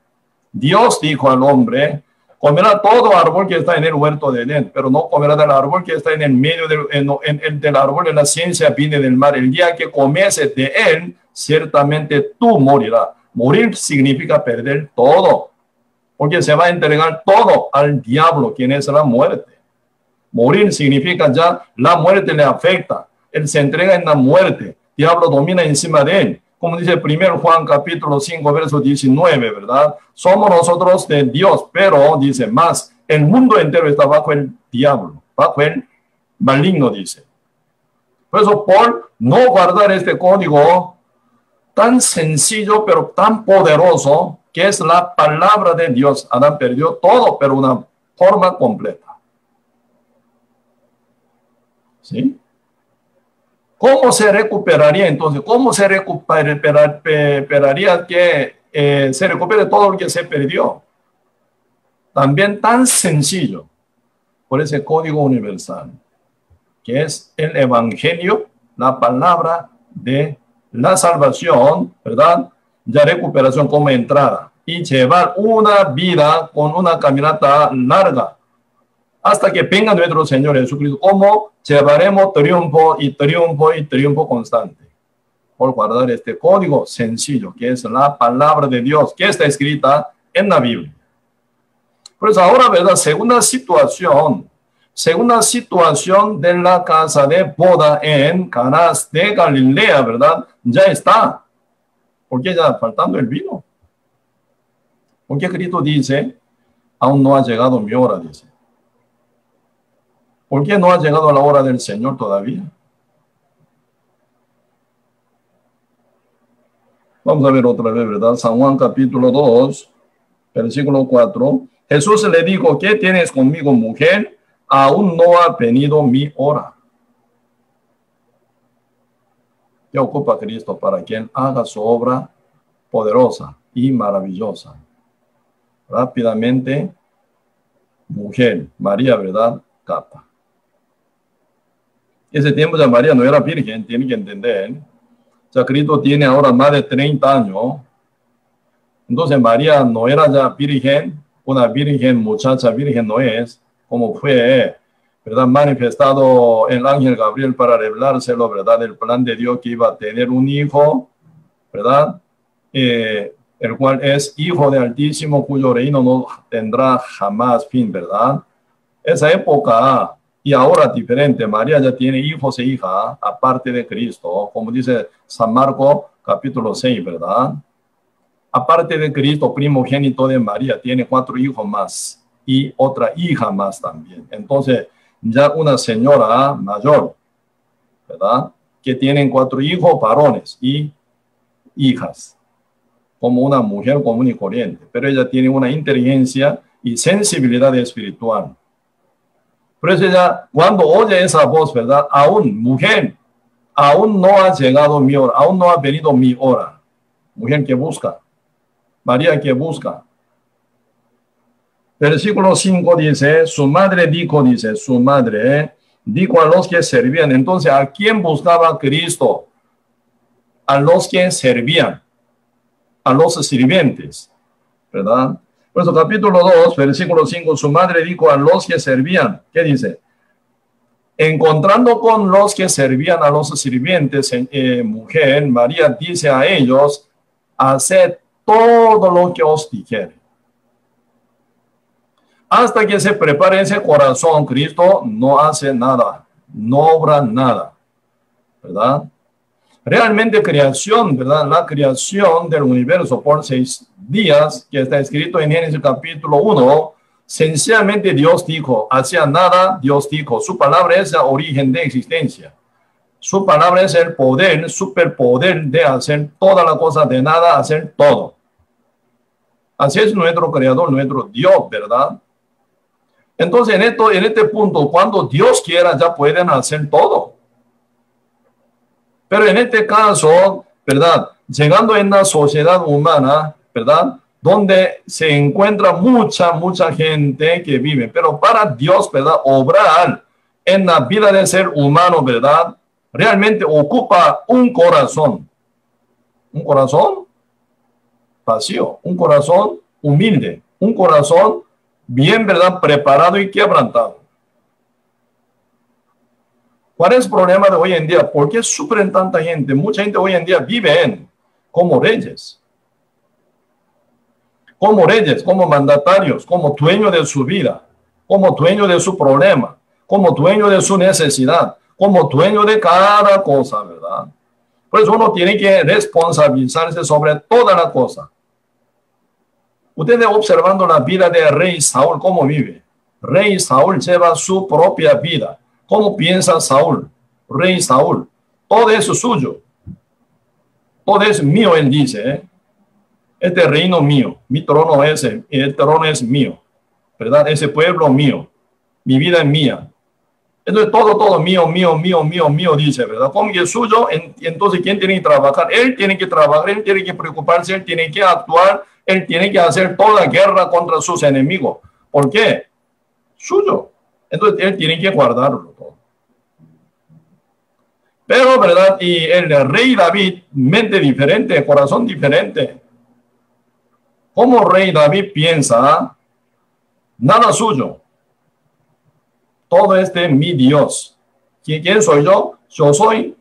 Dios dijo al hombre, comerá todo árbol que está en el huerto de Edén, pero no comerá del árbol que está en el medio del, del árbol de la ciencia viene del mar. El día que comiese de él, ciertamente tú morirás. Morir significa perder todo, porque se va a entregar todo al diablo, quien es la muerte. Morir significa ya la muerte le afecta él se entrega en la muerte. Diablo domina encima de él. Como dice 1 Juan capítulo 5, verso 19, ¿verdad? Somos nosotros de Dios, pero dice más, el mundo entero está bajo el diablo, bajo el maligno, dice. Por eso, por no guardar este código tan sencillo, pero tan poderoso, que es la palabra de Dios, Adán perdió todo, pero una forma completa. ¿Sí? ¿Cómo se recuperaría entonces? ¿Cómo se recuperaría que eh, se recupere todo lo que se perdió? También tan sencillo, por ese código universal, que es el Evangelio, la palabra de la salvación, ¿verdad? De recuperación como entrada y llevar una vida con una caminata larga hasta que venga nuestro Señor Jesucristo. ¿Cómo llevaremos triunfo y triunfo y triunfo constante? Por guardar este código sencillo, que es la palabra de Dios, que está escrita en la Biblia. Pues ahora, ¿verdad? Segunda situación, segunda situación de la casa de boda en Canas de Galilea, ¿verdad? Ya está. Porque ya faltando el vino. Porque Cristo dice, aún no ha llegado mi hora, dice. ¿Por qué no ha llegado la hora del Señor todavía? Vamos a ver otra vez, ¿verdad? San Juan capítulo 2, versículo 4. Jesús le dijo, ¿qué tienes conmigo, mujer? Aún no ha venido mi hora. ¿Qué ocupa Cristo para quien haga su obra poderosa y maravillosa? Rápidamente, mujer, María, ¿verdad? Capa. Ese tiempo ya María no era virgen, tiene que entender. Ya Cristo tiene ahora más de 30 años. Entonces María no era ya virgen, una virgen, muchacha virgen no es, como fue, ¿verdad? Manifestado el ángel Gabriel para revelárselo, ¿verdad? El plan de Dios que iba a tener un hijo, ¿verdad? Eh, el cual es hijo de Altísimo, cuyo reino no tendrá jamás fin, ¿verdad? Esa época y ahora diferente, María ya tiene hijos e hijas, aparte de Cristo, como dice San Marco capítulo 6, ¿verdad? Aparte de Cristo, primogénito de María, tiene cuatro hijos más y otra hija más también. Entonces, ya una señora mayor, ¿verdad? Que tienen cuatro hijos varones y hijas, como una mujer común y corriente, pero ella tiene una inteligencia y sensibilidad espiritual por eso ya, cuando oye esa voz, ¿verdad? Aún, mujer, aún no ha llegado mi hora, aún no ha venido mi hora. Mujer que busca, María que busca. Versículo 5 dice, su madre dijo, dice, su madre, dijo a los que servían. Entonces, ¿a quién buscaba Cristo? A los que servían, a los sirvientes, ¿verdad? Por eso, capítulo 2, versículo 5, su madre dijo a los que servían, ¿qué dice? Encontrando con los que servían a los sirvientes, eh, mujer, María dice a ellos, haced todo lo que os dijere. Hasta que se prepare ese corazón, Cristo no hace nada, no obra nada, ¿verdad? Realmente creación, ¿verdad? La creación del universo por seis días, que está escrito en Génesis capítulo 1, sencillamente Dios dijo, hacia nada Dios dijo, su palabra es el origen de existencia. Su palabra es el poder, superpoder de hacer toda la cosa de nada, hacer todo. Así es nuestro creador, nuestro Dios, ¿verdad? Entonces, en, esto, en este punto, cuando Dios quiera, ya pueden hacer todo. Pero en este caso, ¿verdad? Llegando en la sociedad humana, ¿verdad? Donde se encuentra mucha, mucha gente que vive, pero para Dios, ¿verdad? Obrar en la vida del ser humano, ¿verdad? Realmente ocupa un corazón. Un corazón vacío, un corazón humilde, un corazón bien, ¿verdad? Preparado y quebrantado. ¿Cuál es el problema de hoy en día? ¿Por qué sufren tanta gente? Mucha gente hoy en día vive como reyes. Como reyes, como mandatarios, como dueño de su vida, como dueño de su problema, como dueño de su necesidad, como dueño de cada cosa, ¿verdad? Por eso uno tiene que responsabilizarse sobre toda la cosa. Ustedes observando la vida de rey Saúl, cómo vive. Rey Saúl lleva su propia vida ¿Cómo piensa Saúl? Rey Saúl. Todo es suyo. Todo es mío, él dice. ¿eh? Este reino mío. Mi trono es, el trono es mío. ¿Verdad? Ese pueblo mío. Mi vida es mía. Entonces todo, todo mío, mío, mío, mío, mío, dice, ¿verdad? Como es suyo, entonces ¿quién tiene que trabajar? Él tiene que trabajar, él tiene que preocuparse, él tiene que actuar, él tiene que hacer toda guerra contra sus enemigos. ¿Por qué? Suyo. Entonces él tiene que guardarlo todo. Pero, ¿verdad? Y el rey David, mente diferente, corazón diferente. Como rey David piensa, nada suyo. Todo este mi Dios. ¿Quién soy yo? Yo soy,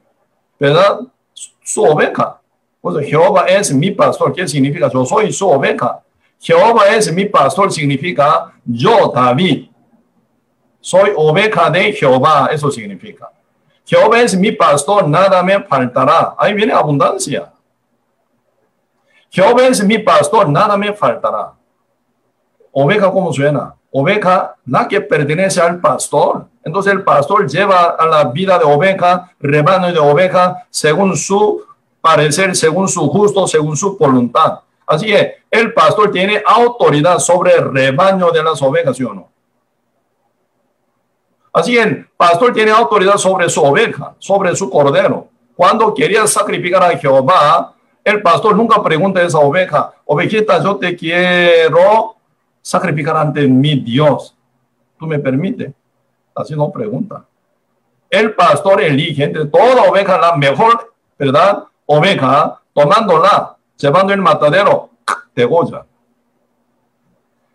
¿verdad? Su oveja. Pues Jehová es mi pastor. ¿Qué significa? Yo soy su oveja. Jehová es mi pastor significa yo, David, soy oveja de Jehová, eso significa. Jehová es mi pastor, nada me faltará. Ahí viene abundancia. Jehová es mi pastor, nada me faltará. Oveja, ¿cómo suena? Oveja, la que pertenece al pastor. Entonces el pastor lleva a la vida de oveja, rebaño de oveja, según su parecer, según su justo, según su voluntad. Así que el pastor tiene autoridad sobre el rebaño de las ovejas, ¿sí o no? Así que el pastor tiene autoridad sobre su oveja, sobre su cordero. Cuando quería sacrificar a Jehová, el pastor nunca pregunta a esa oveja, ovejita, yo te quiero sacrificar ante mi Dios. ¿Tú me permites? Así no pregunta. El pastor elige entre toda oveja la mejor, ¿verdad? Oveja, tomándola, llevando el matadero, de Goya.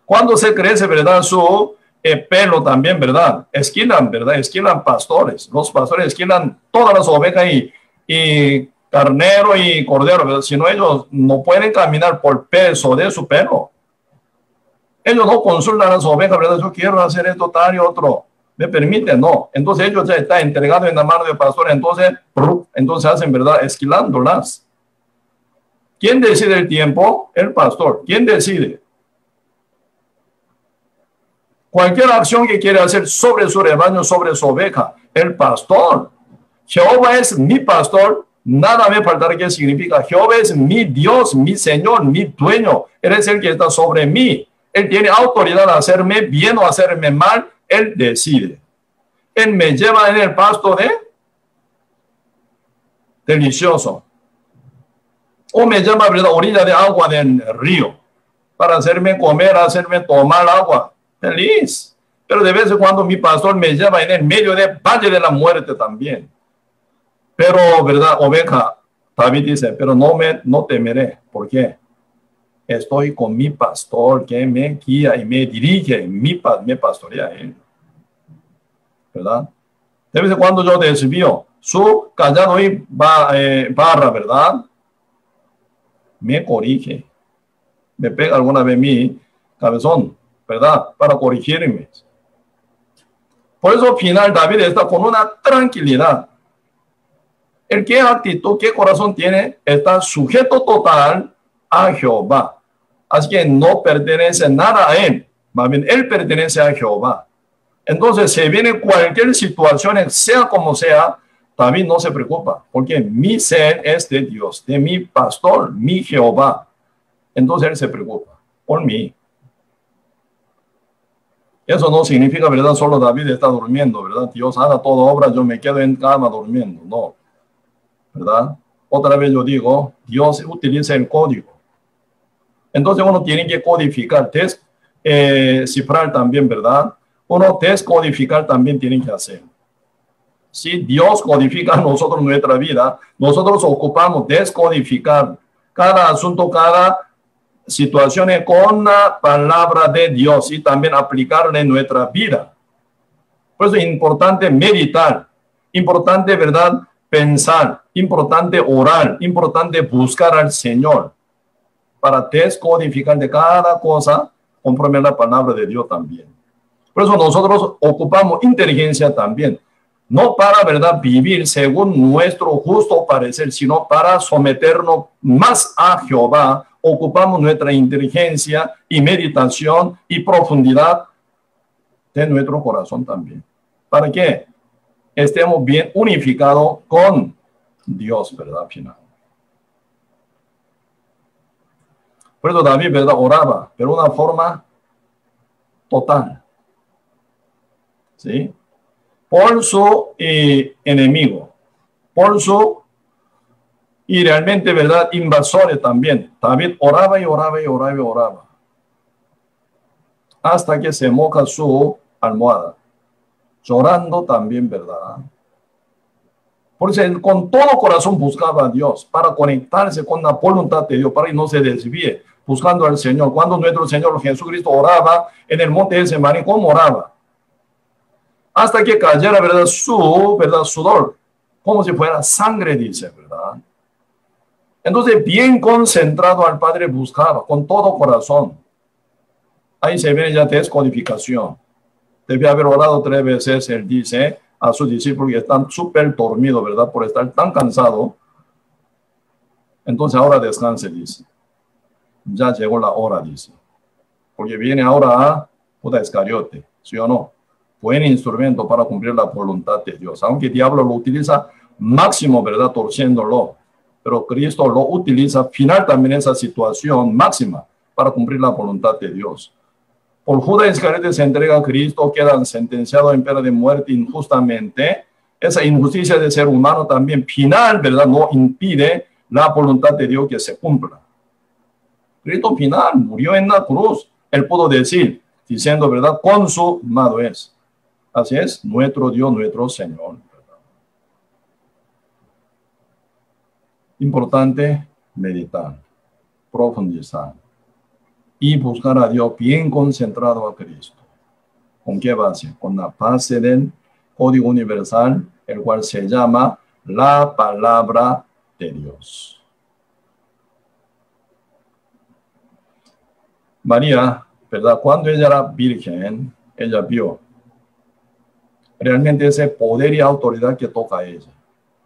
Cuando se crece, ¿verdad? Su el pelo también, ¿verdad? Esquilan, ¿verdad? Esquilan pastores. Los pastores esquilan todas las ovejas y carnero y cordero. Si no, ellos no pueden caminar por peso de su pelo. Ellos no consultan a las ovejas, ¿verdad? Yo quiero hacer esto, tal y otro. ¿Me permite? No. Entonces ellos ya están entregados en la mano del pastor. Entonces, entonces hacen, ¿verdad? Esquilándolas. ¿Quién decide el tiempo? El pastor. ¿Quién decide? Cualquier acción que quiere hacer sobre su rebaño, sobre su oveja, el pastor. Jehová es mi pastor, nada me faltará. ¿Qué significa? Jehová es mi Dios, mi Señor, mi dueño. Él es el que está sobre mí. Él tiene autoridad de hacerme bien o hacerme mal. Él decide. Él me lleva en el pasto de delicioso. O me lleva a la orilla de agua del río para hacerme comer, hacerme tomar agua feliz. Pero de vez en cuando mi pastor me lleva en el medio del valle de la muerte también. Pero, ¿verdad? Oveja, David dice, pero no, me, no temeré. ¿Por qué? Estoy con mi pastor que me guía y me dirige, mi, me pastorea él. ¿Verdad? De vez en cuando yo desvío su callado y eh, barra, ¿verdad? Me corrige. Me pega alguna vez mi cabezón ¿verdad? Para corregirme. Por eso al final David está con una tranquilidad. El que actitud, qué corazón tiene, está sujeto total a Jehová. Así que no pertenece nada a él. Más bien, él pertenece a Jehová. Entonces, si viene cualquier situación, sea como sea, David no se preocupa, porque mi ser es de Dios, de mi pastor, mi Jehová. Entonces él se preocupa por mí. Eso no significa, ¿verdad? Solo David está durmiendo, ¿verdad? Dios haga toda obra, yo me quedo en cama durmiendo. No, ¿verdad? Otra vez yo digo, Dios utiliza el código. Entonces uno tiene que codificar, descifrar eh, también, ¿verdad? Uno descodificar también tiene que hacer. Si Dios codifica a nosotros nuestra vida, nosotros ocupamos descodificar cada asunto, cada situaciones con la palabra de Dios y también aplicarla en nuestra vida. Por eso es importante meditar, importante, ¿verdad? Pensar, importante orar, importante buscar al Señor para descodificar de cada cosa a la palabra de Dios también. Por eso nosotros ocupamos inteligencia también, no para, ¿verdad?, vivir según nuestro justo parecer, sino para someternos más a Jehová ocupamos nuestra inteligencia y meditación y profundidad de nuestro corazón también. ¿Para que Estemos bien unificados con Dios, ¿verdad? Final. Por eso David, ¿verdad? Oraba, pero una forma total. ¿Sí? Por su eh, enemigo, por su y realmente, ¿verdad? Invasores también. David oraba y oraba y oraba y oraba. Hasta que se moja su almohada. Llorando también, ¿verdad? Por eso con todo corazón buscaba a Dios para conectarse con la voluntad de Dios, para que no se desvíe, buscando al Señor. Cuando nuestro Señor Jesucristo oraba en el monte de Semaní, ¿cómo oraba? Hasta que cayera, ¿verdad? Su, ¿verdad? Sudor, como si fuera sangre, dice, ¿verdad? Entonces, bien concentrado al Padre buscaba con todo corazón. Ahí se ve ya descodificación. Debe haber orado tres veces, él dice a sus discípulos que están súper dormidos, ¿verdad? Por estar tan cansado. Entonces ahora descanse, dice. Ya llegó la hora, dice. porque viene ahora a Judas Iscariote, ¿sí o no? Buen instrumento para cumplir la voluntad de Dios, aunque el diablo lo utiliza máximo, ¿verdad? Torciéndolo, pero Cristo lo utiliza final también esa situación máxima para cumplir la voluntad de Dios. Por Judas Iscariote se entrega a Cristo, quedan sentenciados en pena de muerte injustamente. Esa injusticia de ser humano también final, ¿verdad? No impide la voluntad de Dios que se cumpla. Cristo final murió en la cruz. Él pudo decir, diciendo, ¿verdad? Consumado es. Así es, nuestro Dios, nuestro Señor. Importante meditar, profundizar y buscar a Dios bien concentrado a Cristo. ¿Con qué base? Con la base del código universal, el cual se llama la palabra de Dios. María, ¿verdad? Cuando ella era virgen, ella vio realmente ese poder y autoridad que toca a ella,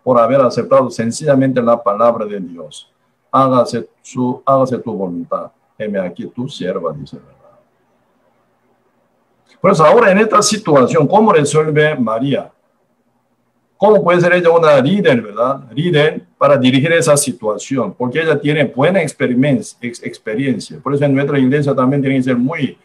por haber aceptado sencillamente la palabra de Dios. Hágase, su, hágase tu voluntad. Heme aquí tu sierva, dice verdad. Pues ahora en esta situación, ¿cómo resuelve María? ¿Cómo puede ser ella una líder, verdad? Líder para dirigir esa situación, porque ella tiene buena experiencia. Por eso en nuestra iglesia también tiene que ser muy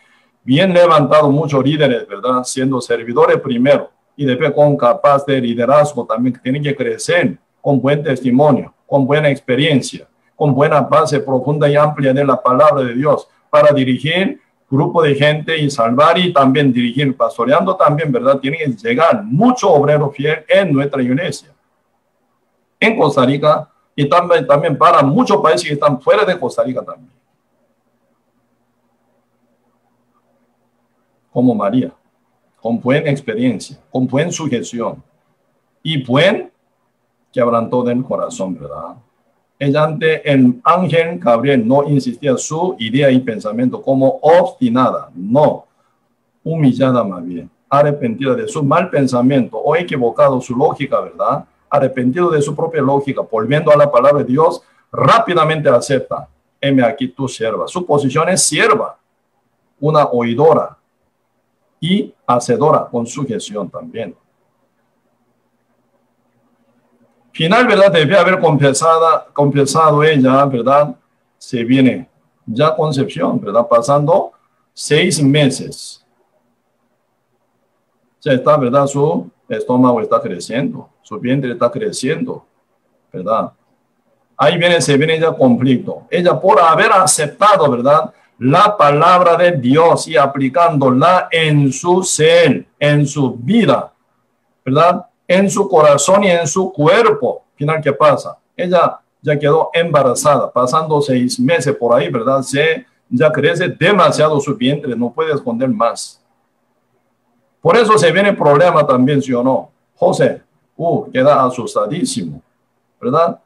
bien levantado muchos líderes, ¿verdad? Siendo servidores primero y después con capaz de liderazgo también tienen que crecer con buen testimonio, con buena experiencia, con buena base profunda y amplia de la palabra de Dios para dirigir grupo de gente y salvar y también dirigir, pastoreando también, ¿verdad? Tiene que llegar mucho obrero fiel en nuestra iglesia. En Costa Rica y también, también para muchos países que están fuera de Costa Rica también. Como María, con buena experiencia, con buena sujeción y buen quebrantó del corazón, ¿verdad? Ella ante el ángel Gabriel no insistía su idea y pensamiento como obstinada, no, humillada más bien, arrepentida de su mal pensamiento o equivocado su lógica, ¿verdad? Arrepentido de su propia lógica, volviendo a la palabra de Dios, rápidamente acepta, heme aquí tu sierva. Su posición es sierva, una oidora y hacedora con sujeción también. Final, ¿verdad? Debe haber confesado ella, ¿verdad? Se viene ya concepción, ¿verdad? Pasando seis meses. Ya está, ¿verdad? Su estómago está creciendo, su vientre está creciendo, ¿verdad? Ahí viene, se viene ya conflicto. Ella por haber aceptado, ¿verdad? La palabra de Dios y aplicándola en su ser, en su vida, ¿verdad? En su corazón y en su cuerpo. Final, ¿qué pasa? Ella ya quedó embarazada, pasando seis meses por ahí, ¿verdad? Se, ya crece demasiado su vientre, no puede esconder más. Por eso se viene problema también, ¿sí o no? José, uh, queda asustadísimo, ¿verdad?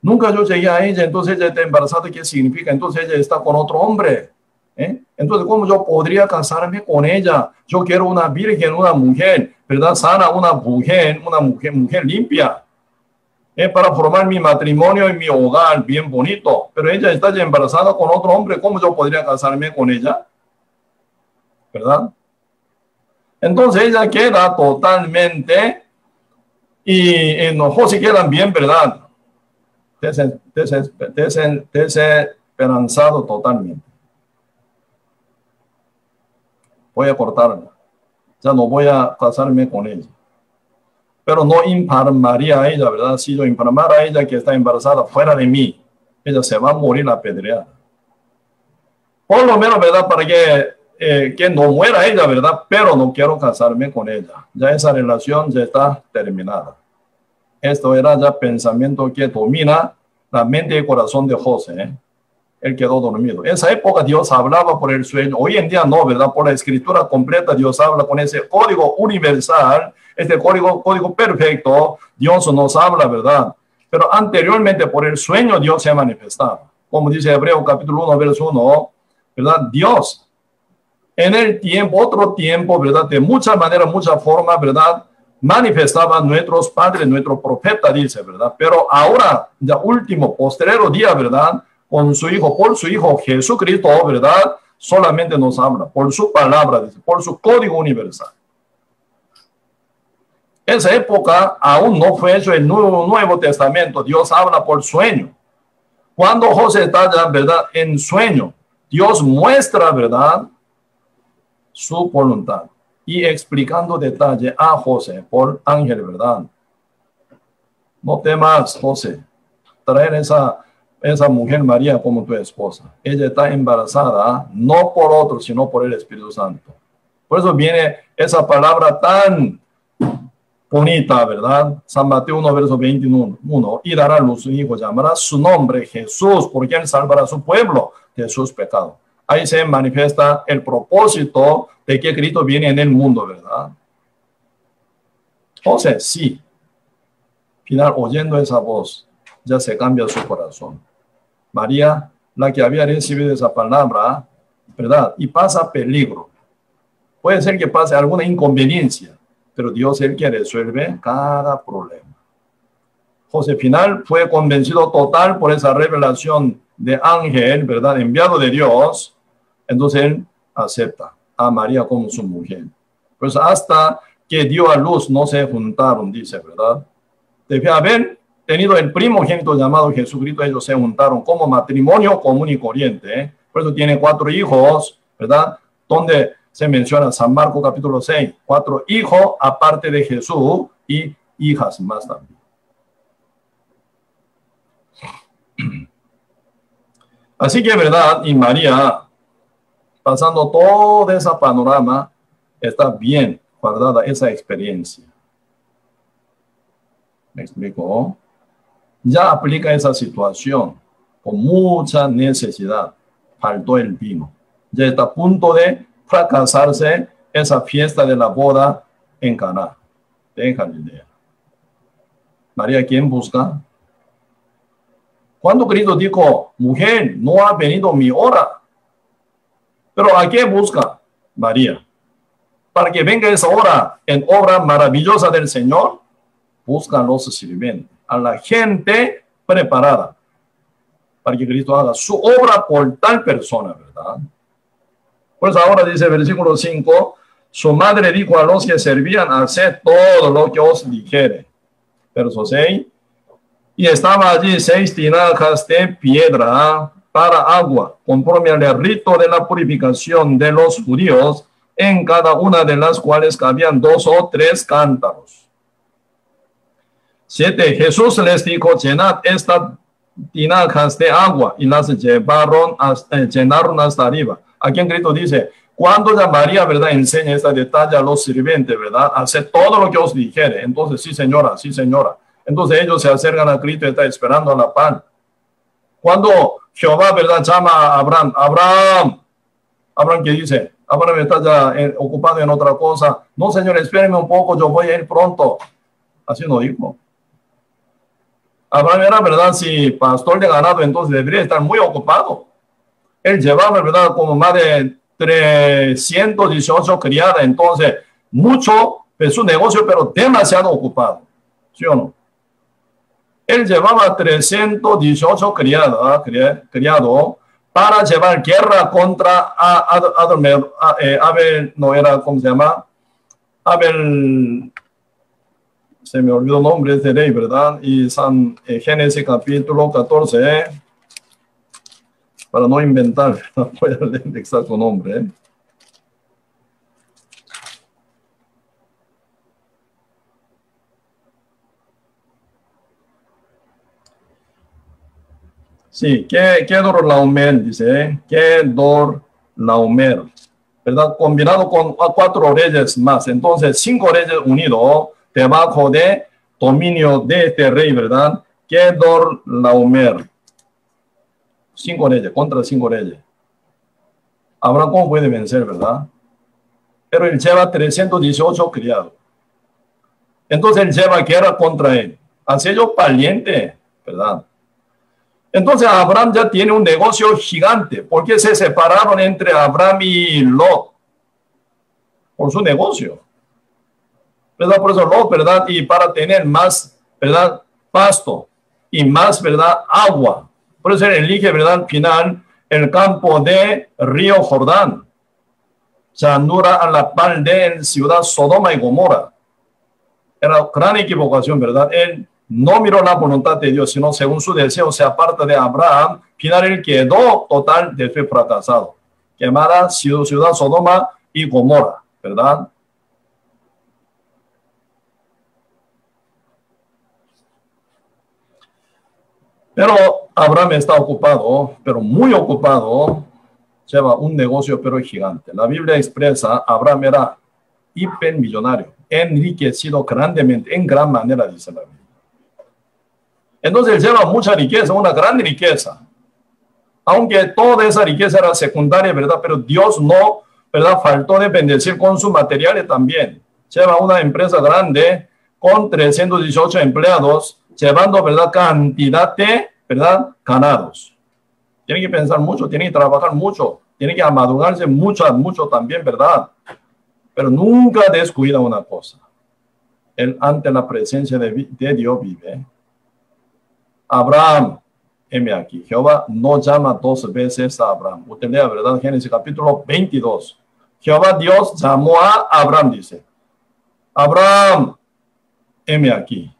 Nunca yo llegué a ella, entonces ella está embarazada, ¿qué significa? Entonces ella está con otro hombre. ¿eh? Entonces, ¿cómo yo podría casarme con ella? Yo quiero una virgen, una mujer, ¿verdad? Sana, una mujer, una mujer, mujer limpia. ¿eh? Para formar mi matrimonio y mi hogar bien bonito. Pero ella está ya embarazada con otro hombre. ¿Cómo yo podría casarme con ella? ¿Verdad? Entonces ella queda totalmente y en ojos si quedan bien, ¿verdad? Desesperanzado totalmente voy a cortarla. Ya no voy a casarme con ella. Pero no informaría a ella, ¿verdad? Si yo informara a ella que está embarazada fuera de mí, ella se va a morir apedreada. Por lo menos, ¿verdad? Para que, eh, que no muera ella, ¿verdad? Pero no quiero casarme con ella. Ya esa relación ya está terminada. Esto era ya pensamiento que domina la mente y corazón de José. ¿eh? Él quedó dormido. En esa época Dios hablaba por el sueño. Hoy en día no, ¿verdad? Por la escritura completa Dios habla con ese código universal, este código, código perfecto. Dios nos habla, ¿verdad? Pero anteriormente por el sueño Dios se ha manifestado. Como dice Hebreo capítulo 1, verso 1, ¿verdad? Dios en el tiempo, otro tiempo, ¿verdad? De muchas maneras, muchas formas, ¿verdad? Manifestaba nuestros padres, nuestro profeta, dice, ¿verdad? Pero ahora, ya último, postrero día, ¿verdad? Con su Hijo, por su Hijo Jesucristo, ¿verdad? solamente nos habla por su palabra, por su código universal. Esa época aún no fue hecho el Nuevo, Nuevo Testamento. Dios habla por sueño. Cuando José está ya, ¿verdad? En sueño, Dios muestra, ¿verdad? Su voluntad y explicando detalle a José por ángel, ¿verdad? No temas, José, traer esa, esa mujer María como tu esposa. Ella está embarazada, no por otro, sino por el Espíritu Santo. Por eso viene esa palabra tan bonita, ¿verdad? San Mateo 1, verso 21. Y dará a luz un hijo, llamará su nombre Jesús, porque él salvará a su pueblo de sus pecados. Ahí se manifiesta el propósito de que Cristo viene en el mundo, ¿verdad? José, sí. Final, oyendo esa voz, ya se cambia su corazón. María, la que había recibido esa palabra, ¿verdad? Y pasa peligro. Puede ser que pase alguna inconveniencia, pero Dios es el que resuelve cada problema. José Final fue convencido total por esa revelación de ángel, ¿verdad? Enviado de Dios. Entonces él acepta a María como su mujer. Pues hasta que dio a luz no se juntaron, dice, ¿verdad? Debe haber tenido el primogénito llamado Jesucristo, ellos se juntaron como matrimonio común y corriente. ¿eh? Por eso tiene cuatro hijos, ¿verdad? Donde se menciona San Marco capítulo 6, cuatro hijos aparte de Jesús y hijas más también. Así que, ¿verdad? Y María, pasando todo ese panorama, está bien guardada esa experiencia. ¿Me explico? Ya aplica esa situación con mucha necesidad. Faltó el vino. Ya está a punto de fracasarse esa fiesta de la boda en Caná, de Galilea. María, ¿quién busca? Cuando Cristo dijo, mujer, no ha venido mi hora. Pero ¿a qué busca María? Para que venga esa hora en obra maravillosa del Señor, busca a los sirvientes, a la gente preparada, para que Cristo haga su obra por tal persona, ¿verdad? Pues ahora dice versículo 5, su madre dijo a los que servían, haced todo lo que os dijere. Verso 6, y estaba allí seis tinajas de piedra para agua, conforme al rito de la purificación de los judíos, en cada una de las cuales cabían dos o tres cántaros. Siete, Jesús les dijo, llenad estas tinajas de agua y las llevaron, eh, llenaron hasta arriba. Aquí en Cristo dice, cuando ya María, ¿verdad? Enseña esta detalle a los sirvientes, ¿verdad? Hace todo lo que os dijere. Entonces, sí, señora, sí, señora. Entonces ellos se acercan a Cristo y están esperando a la pan. Cuando Jehová, ¿verdad? Llama a Abraham, Abraham, Abraham, ¿qué dice? Abraham está ya eh, ocupado en otra cosa. No, señor, espérenme un poco, yo voy a ir pronto. Así no dijo. Abraham era, ¿verdad? Si pastor de ganado, entonces debería estar muy ocupado. Él llevaba, ¿verdad? Como más de 318 criadas, entonces mucho de su negocio, pero demasiado ocupado. ¿Sí o no? Él llevaba 318 criados, criado, para llevar guerra contra eh, Abel, no era, ¿cómo se llama? Abel, se me olvidó el nombre de ley, ¿verdad? Y San eh, Génesis capítulo 14, para no inventar, no voy a leer exacto nombre. ¿eh? Sí, ¿qué, qué Laumer? Dice, ¿qué Laumer? ¿Verdad? Combinado con cuatro reyes más. Entonces, cinco reyes unidos debajo de dominio de este rey, ¿verdad? ¿Qué Laumer? Cinco reyes, contra cinco reyes. Abraham, ¿cómo puede vencer, verdad? Pero él lleva 318 criados. Entonces él lleva guerra contra él. Así yo valiente, ¿verdad? Entonces Abraham ya tiene un negocio gigante. ¿Por qué se separaron entre Abraham y Lot? Por su negocio. ¿Verdad? Por eso ¿verdad? Y para tener más, ¿verdad? Pasto y más, ¿verdad? Agua. Por eso elige, ¿verdad? Al final, el campo de Río Jordán, llanura a la par de ciudad Sodoma y Gomorra. Era gran equivocación, ¿verdad? Él no miró la voluntad de Dios, sino según su deseo se aparta de Abraham, final él quedó total de fe fracasado. Quemada ciudad Sodoma y Gomorra, ¿verdad? Pero Abraham está ocupado, pero muy ocupado, lleva un negocio pero gigante. La Biblia expresa, Abraham era hipermillonario, enriquecido grandemente, en gran manera, dice la Biblia. Entonces él lleva mucha riqueza, una gran riqueza. Aunque toda esa riqueza era secundaria, ¿verdad? Pero Dios no, ¿verdad? Faltó de bendecir con sus materiales también. Lleva una empresa grande con 318 empleados, llevando, ¿verdad? Cantidad de, ¿verdad? Ganados. Tiene que pensar mucho, tiene que trabajar mucho, tiene que amadurarse mucho, mucho también, ¿verdad? Pero nunca descuida una cosa. Él ante la presencia de, de Dios vive. Abraham, heme aquí. Jehová no llama dos veces a Abraham. Usted lea, ¿verdad? Génesis capítulo 22. Jehová Dios llamó a Abraham, dice. Abraham, heme aquí.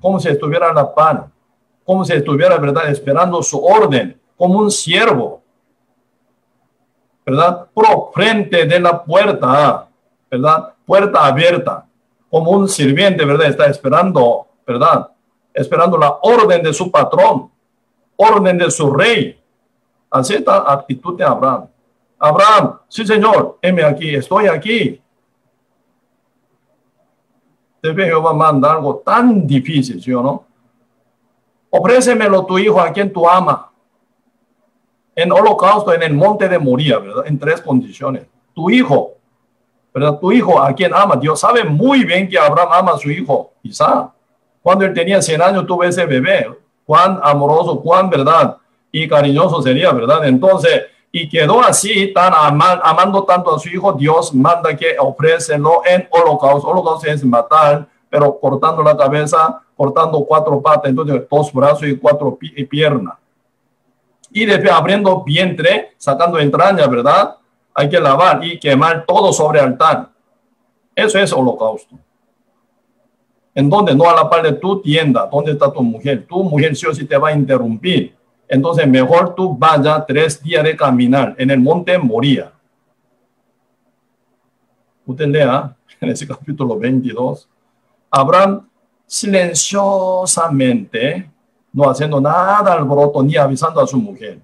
Como si estuviera la pan. Como si estuviera, ¿verdad? Esperando su orden. Como un siervo. ¿Verdad? Pro frente de la puerta. ¿Verdad? Puerta abierta. Como un sirviente, ¿verdad? Está esperando, ¿verdad? esperando la orden de su patrón, orden de su rey. Así está actitud de Abraham. Abraham, sí señor, heme aquí, estoy aquí. Debe Jehová manda algo tan difícil, ¿sí o no? Ofrécemelo tu hijo a quien tú ama. En holocausto, en el monte de Moría, ¿verdad? En tres condiciones. Tu hijo, ¿verdad? Tu hijo a quien ama. Dios sabe muy bien que Abraham ama a su hijo, Isaac. Cuando él tenía 100 años tuvo ese bebé. Cuán amoroso, cuán verdad y cariñoso sería, ¿verdad? Entonces, y quedó así, tan amando tanto a su hijo, Dios manda que ofrécelo en holocausto. Holocausto es matar, pero cortando la cabeza, cortando cuatro patas, entonces dos brazos y cuatro piernas. Y después abriendo vientre, sacando entraña, ¿verdad? Hay que lavar y quemar todo sobre altar. Eso es holocausto. ¿En dónde? No a la par de tu tienda. ¿Dónde está tu mujer? Tu mujer sí o sí te va a interrumpir. Entonces, mejor tú vaya tres días de caminar en el monte Moría. Usted lea en ese capítulo 22. Abraham silenciosamente, no haciendo nada al broto ni avisando a su mujer.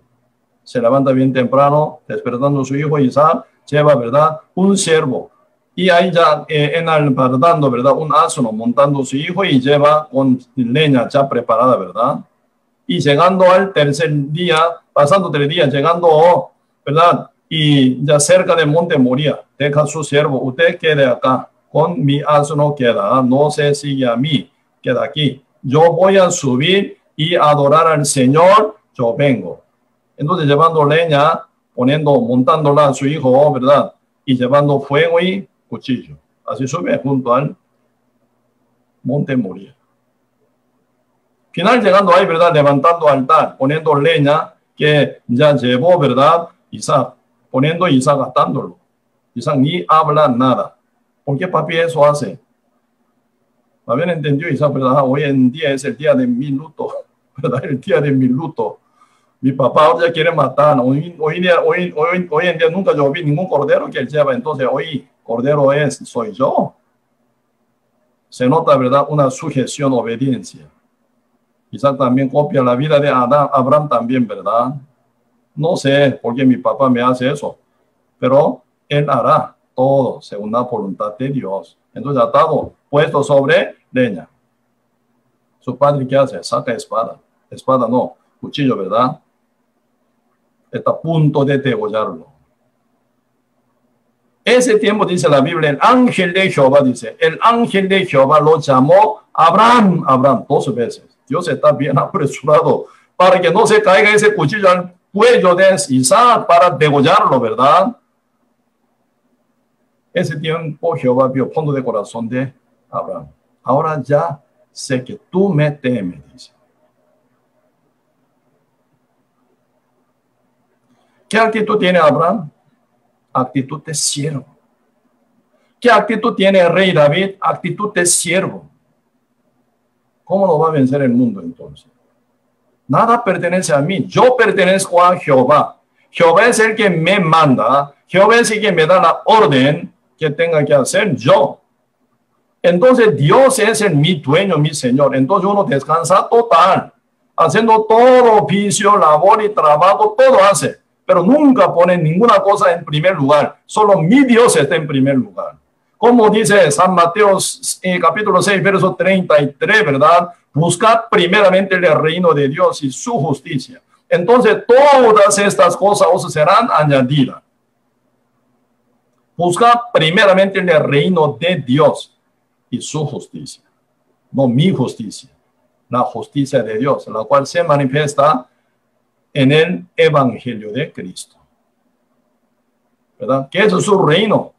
Se levanta bien temprano, despertando a su hijo Isaac, lleva, ¿verdad? Un siervo y ahí ya eh, enalbardando, ¿verdad? Un asno montando su hijo y lleva con leña ya preparada, ¿verdad? Y llegando al tercer día, pasando tres días, llegando, ¿verdad? Y ya cerca del monte Moría, deja su siervo, usted quede acá, con mi asno queda, no se sigue a mí, queda aquí. Yo voy a subir y adorar al Señor, yo vengo. Entonces llevando leña, poniendo, montándola a su hijo, ¿verdad? Y llevando fuego y cuchillo. Así sube junto al monte Moria. Final llegando ahí, ¿verdad? Levantando altar, poniendo leña que ya llevó, ¿verdad? Isaac, poniendo Isaac gastándolo. Isaac ni habla nada. ¿Por qué papi eso hace? Habían entendido Isaac, ¿verdad? Hoy en día es el día de mi luto, ¿verdad? El día de mi luto. Mi papá ahora ya quiere matar. Hoy, hoy, día, hoy, hoy, hoy en día nunca yo vi ningún cordero que él lleva. Entonces hoy Cordero es, soy yo. Se nota, ¿verdad? Una sujeción, obediencia. Quizás también copia la vida de Adán, Abraham también, ¿verdad? No sé por qué mi papá me hace eso, pero él hará todo según la voluntad de Dios. Entonces, atado, puesto sobre leña. Su padre, ¿qué hace? Saca espada. Espada no, cuchillo, ¿verdad? Está a punto de degollarlo. Ese tiempo dice la Biblia, el ángel de Jehová dice, el ángel de Jehová lo llamó Abraham, Abraham, dos veces. Dios está bien apresurado para que no se caiga ese cuchillo al cuello de Isaac para degollarlo, ¿verdad? Ese tiempo Jehová vio fondo de corazón de Abraham. Ahora ya sé que tú me temes, dice. ¿Qué actitud tiene Abraham? Actitud de siervo. ¿Qué actitud tiene el rey David? Actitud de siervo. ¿Cómo lo va a vencer el mundo entonces? Nada pertenece a mí. Yo pertenezco a Jehová. Jehová es el que me manda. Jehová es el que me da la orden que tenga que hacer yo. Entonces Dios es el mi dueño, mi Señor. Entonces uno descansa total, haciendo todo oficio, labor y trabajo, todo hace, pero nunca pone ninguna cosa en primer lugar. Solo mi Dios está en primer lugar. Como dice San Mateo en capítulo 6, verso 33, ¿verdad? Buscad primeramente el reino de Dios y su justicia. Entonces todas estas cosas os serán añadidas. Buscad primeramente el reino de Dios y su justicia, no mi justicia, la justicia de Dios, la cual se manifiesta en el Evangelio de Cristo. ¿Verdad? ¿Qué es su reino?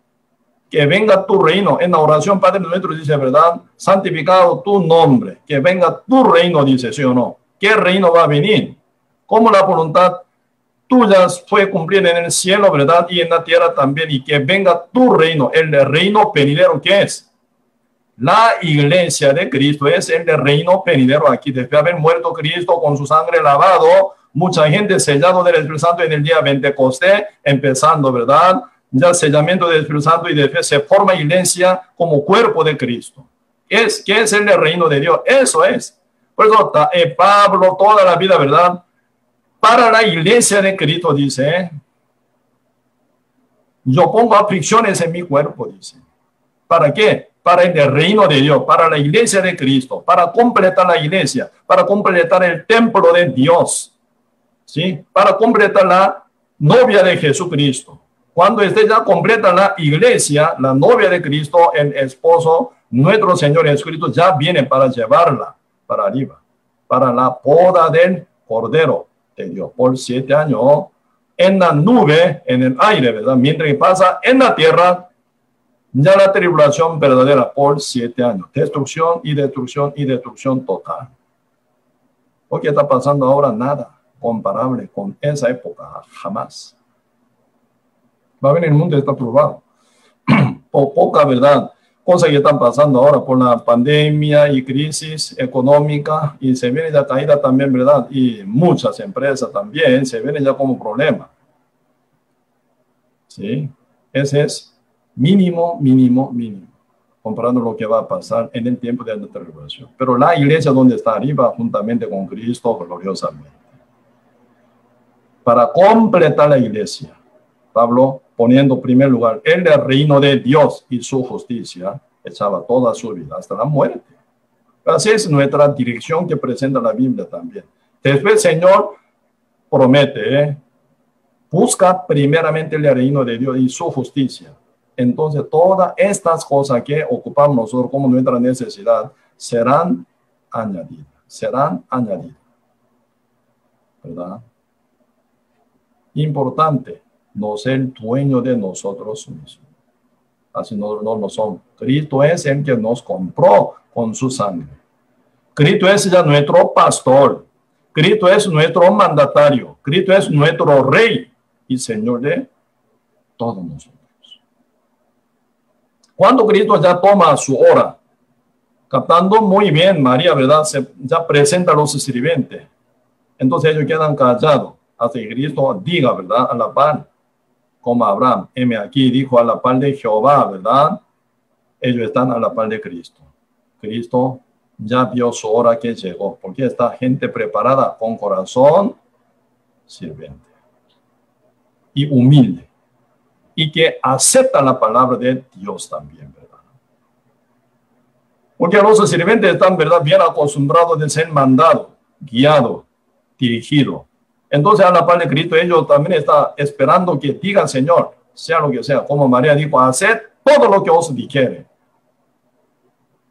Que venga tu reino. En la oración Padre nuestro dice, ¿verdad? Santificado tu nombre. Que venga tu reino, dice, ¿sí o no? ¿Qué reino va a venir? Como la voluntad tuya fue cumplida en el cielo, ¿verdad? Y en la tierra también. Y que venga tu reino, el reino venidero, ¿qué es? La iglesia de Cristo es el reino venidero aquí. Después de haber muerto Cristo con su sangre lavado, mucha gente sellado del Espíritu Santo en el día 20 Pentecostés, empezando, ¿verdad? Ya sellamiento del Espíritu Santo y después se forma iglesia como cuerpo de Cristo. Es, ¿Qué es el reino de Dios? Eso es. Por eso eh, Pablo toda la vida, ¿verdad? Para la iglesia de Cristo dice, ¿eh? yo pongo aflicciones en mi cuerpo, dice. ¿Para qué? para el reino de Dios, para la iglesia de Cristo, para completar la iglesia, para completar el templo de Dios, ¿sí? Para completar la novia de Jesucristo. Cuando esté ya completa la iglesia, la novia de Cristo, el esposo, nuestro Señor Jesucristo ya viene para llevarla para arriba, para la poda del Cordero de Dios por siete años en la nube, en el aire, ¿verdad? Mientras que pasa en la tierra, ya la tribulación verdadera por siete años. Destrucción y destrucción y destrucción total. ¿Por qué está pasando ahora? Nada comparable con esa época, jamás. Va a venir el mundo está probado. o poca verdad. Cosas que están pasando ahora por la pandemia y crisis económica y se viene la caída también, ¿verdad? Y muchas empresas también se vienen ya como problema. ¿Sí? Ese es mínimo, mínimo, mínimo, comparando lo que va a pasar en el tiempo de la tribulación. Pero la iglesia donde está arriba, juntamente con Cristo, gloriosamente. Para completar la iglesia, Pablo poniendo en primer lugar el reino de Dios y su justicia, echaba toda su vida hasta la muerte. Así es nuestra dirección que presenta la Biblia también. Después, Señor promete, ¿eh? busca primeramente el reino de Dios y su justicia entonces todas estas cosas que ocupamos nosotros como nuestra necesidad serán añadidas, serán añadidas. ¿Verdad? Importante, no ser dueño de nosotros mismos. Así no, no lo son. Cristo es el que nos compró con su sangre. Cristo es ya nuestro pastor. Cristo es nuestro mandatario. Cristo es nuestro rey y señor de todos nosotros. Cuando Cristo ya toma su hora, captando muy bien María, ¿verdad? Se, ya presenta a los sirvientes. Entonces ellos quedan callados hasta que Cristo diga, ¿verdad? A la par, como Abraham, M aquí dijo a la par de Jehová, ¿verdad? Ellos están a la par de Cristo. Cristo ya vio su hora que llegó, porque esta gente preparada con corazón sirviente y humilde y que acepta la palabra de Dios también, ¿verdad? Porque los sirvientes están, ¿verdad?, bien acostumbrados de ser mandado, guiado, dirigido. Entonces, a la par de Cristo, ellos también están esperando que digan, Señor, sea lo que sea, como María dijo, haced todo lo que os dijere.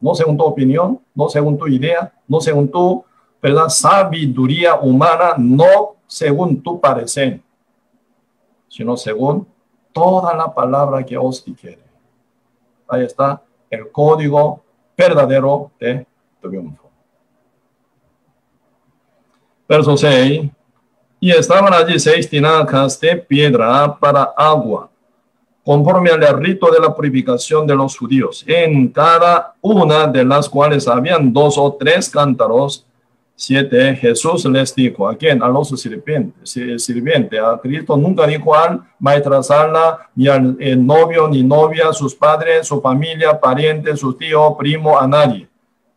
No según tu opinión, no según tu idea, no según tu, ¿verdad?, sabiduría humana, no según tu parecer, sino según toda la palabra que os dijere. Ahí está el código verdadero de triunfo. Verso 6. Y estaban allí seis tinacas de piedra para agua, conforme al rito de la purificación de los judíos, en cada una de las cuales habían dos o tres cántaros 7. Jesús les dijo, ¿a quién? A los sirvientes. Sirviente, a Cristo nunca dijo al maestra sala, ni al novio, ni novia, sus padres, su familia, parientes, su tío, primo, a nadie.